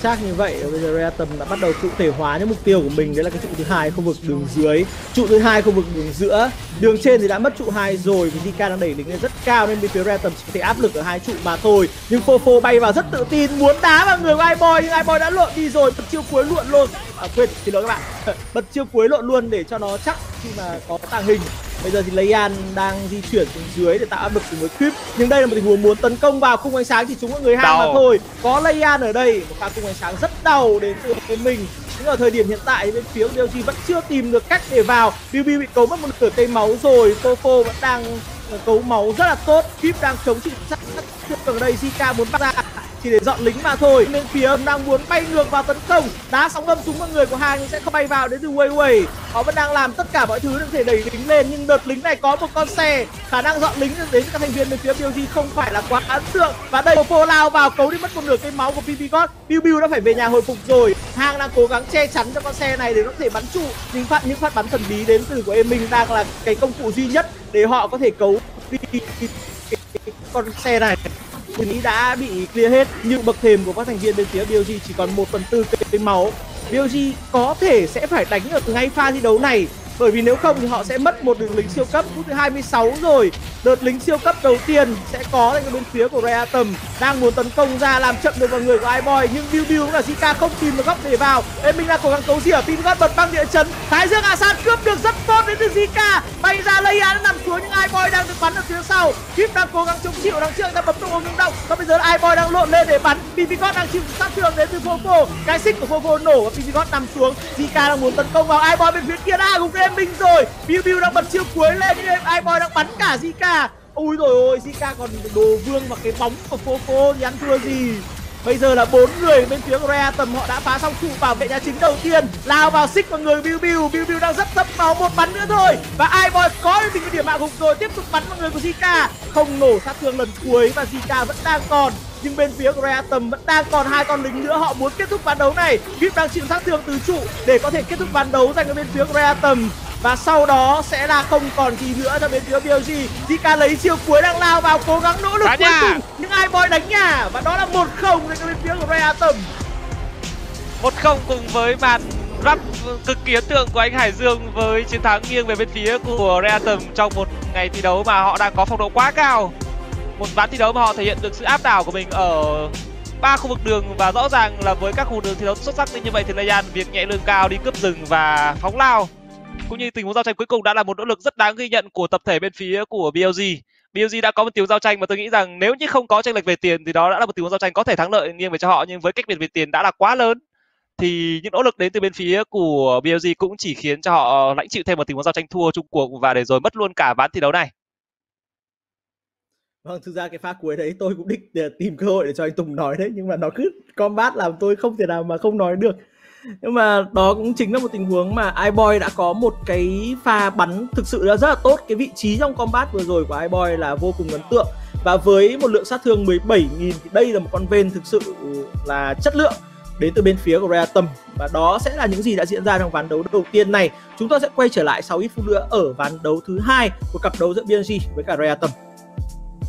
xác như vậy, bây giờ Reatom đã bắt đầu cụ thể hóa những mục tiêu của mình. Đấy là cái trụ thứ hai khu vực đường dưới. Trụ thứ hai khu vực đường giữa. Đường trên thì đã mất trụ hai rồi, vì DK đang đẩy lính lên rất cao nên bên phía Reatom chỉ có thể áp lực ở hai trụ mà thôi. Nhưng Fofo bay vào rất tự tin, muốn đá vào người của iBoy, nhưng iBoy đã lộn đi rồi. Bật chiêu cuối lộn luôn. À quên, xin lỗi các bạn. [laughs] Bật chiêu cuối lộn luôn để cho nó chắc khi mà có tàng hình bây giờ thì Leian đang di chuyển xuống dưới để tạo áp lực cùng với Cube nhưng đây là một tình huống muốn tấn công vào khung ánh sáng chỉ chúng có người hai mà thôi. Có Leian ở đây một pha khung ánh sáng rất đau đến từ bên mình. Nhưng ở thời điểm hiện tại bên phía DLG vẫn chưa tìm được cách để vào. BB bị cấu mất một nửa cây máu rồi. Fofo vẫn đang cấu máu rất là tốt. Kip đang chống chịu sát. Ở đây Zika muốn bắt ra chỉ để dọn lính mà thôi. Nên phía âm đang muốn bay ngược vào tấn công. Đá sóng âm xuống mọi người của hai nhưng sẽ không bay vào đến từ Wei Wei họ vẫn đang làm tất cả mọi thứ để có thể đẩy lính lên, nhưng đợt lính này có một con xe. Khả năng dọn lính đến các thành viên bên phía BLG không phải là quá ấn tượng. Và đây Popo lao vào cấu đi mất một nửa cái máu của PP God. Biu Biu đã phải về nhà hồi phục rồi. Hang đang cố gắng che chắn cho con xe này để nó có thể bắn trụ. Nhưng phát những phát bắn thần bí đến từ của em mình đang là cái công cụ duy nhất để họ có thể cấu đi con xe này. Ý đã bị clear hết, nhưng bậc thềm của các thành viên bên phía BLG chỉ còn 1 phần tư cây máu. BLG có thể sẽ phải đánh ở ngay pha thi đấu này bởi vì nếu không thì họ sẽ mất một đường lính siêu cấp. Phút thứ 26 rồi, đợt lính siêu cấp đầu tiên sẽ có ở bên phía của Ray Atom, đang muốn tấn công ra làm chậm được vào người của iBoy. Nhưng Biu Biu là Zika, không tìm được góc để vào. Em mình đang cố gắng cấu rỉa pin gót bật băng địa chấn. Thái Dương Asan cướp được rất tốt đến từ Zika. Bay ra lây án nằm xuống, nhưng iBoy đang được bắn ở phía sau. Kip đang cố gắng chống chịu đằng trước đang bấm nút ôm động. Và bây giờ iBoy đang lộn lên để bắn. Pivicot đang chịu sát thương đến từ Fofo cái xích của Fofo nổ và Pivicot nằm xuống. Zika đang muốn tấn công vào iBoy bên phía kia. Đã gục em minh rồi. Biu Biu đang bật chiêu cuối lên nhưng iBoy đang bắn cả Zika. Ui rồi ôi, Zika còn đồ vương và cái bóng của Fofo thì ăn thua gì? Bây giờ là bốn người bên phía Rea tầm họ đã phá xong trụ bảo vệ nhà chính đầu tiên. Lao vào xích vào người Biu Biu Biu Biu đang rất thấp máu một bắn nữa thôi. Và ai boy có được cái điểm hạ gục rồi tiếp tục bắn vào người của Zika. Không nổ sát thương lần cuối và Zika vẫn đang còn nhưng bên phía của Rea Tầm vẫn đang còn hai con lính nữa họ muốn kết thúc ván đấu này. Vip đang chịu sát thương từ trụ để có thể kết thúc ván đấu dành cho bên phía của Rea Tầm và sau đó sẽ là không còn gì nữa cho bên phía BLG Zika lấy chiêu cuối đang lao vào cố gắng nỗ lực cuối cùng nhưng ai boy đánh nhà? Và đó là một không dành cho bên phía của Ray Atom một không cùng với màn rap cực kỳ ấn tượng của anh Hải Dương với chiến thắng nghiêng về bên phía của Ray Atom trong một ngày thi đấu mà họ đang có phong độ quá cao một ván thi đấu mà họ thể hiện được sự áp đảo của mình ở ba khu vực đường và rõ ràng là với các khu đường thi đấu xuất sắc như vậy thì Leyan việc nhẹ lương cao đi cướp rừng và phóng lao cũng như tình huống giao tranh cuối cùng đã là một nỗ lực rất đáng ghi nhận của tập thể bên phía của BLG. BLG đã có một tiếng giao tranh mà tôi nghĩ rằng nếu như không có tranh lệch về tiền thì đó đã là một tình huống giao tranh có thể thắng lợi nghiêng về cho họ, nhưng với cách biệt về tiền đã là quá lớn thì những nỗ lực đến từ bên phía của BLG cũng chỉ khiến cho họ lãnh chịu thêm một tình huống giao tranh thua chung cuộc và để rồi mất luôn cả ván thi đấu này. Vâng, thực ra cái pha cuối đấy tôi cũng định ờ, tìm cơ hội để cho anh Tùng nói đấy nhưng mà nó cứ combat làm tôi không thể nào mà không nói được. Nhưng mà đó cũng chính là một tình huống mà iBoy đã có một cái pha bắn thực sự là rất là tốt. Cái vị trí trong combat vừa rồi của iBoy là vô cùng ấn tượng. Và với một lượng sát thương 17.000 thì đây là một con ven thực sự là chất lượng đến từ bên phía của Reatom và đó sẽ là những gì đã diễn ra trong ván đấu đầu tiên này. Chúng ta sẽ quay trở lại sau ít phút nữa ở ván đấu thứ hai của cặp đấu giữa BNG với cả Reatom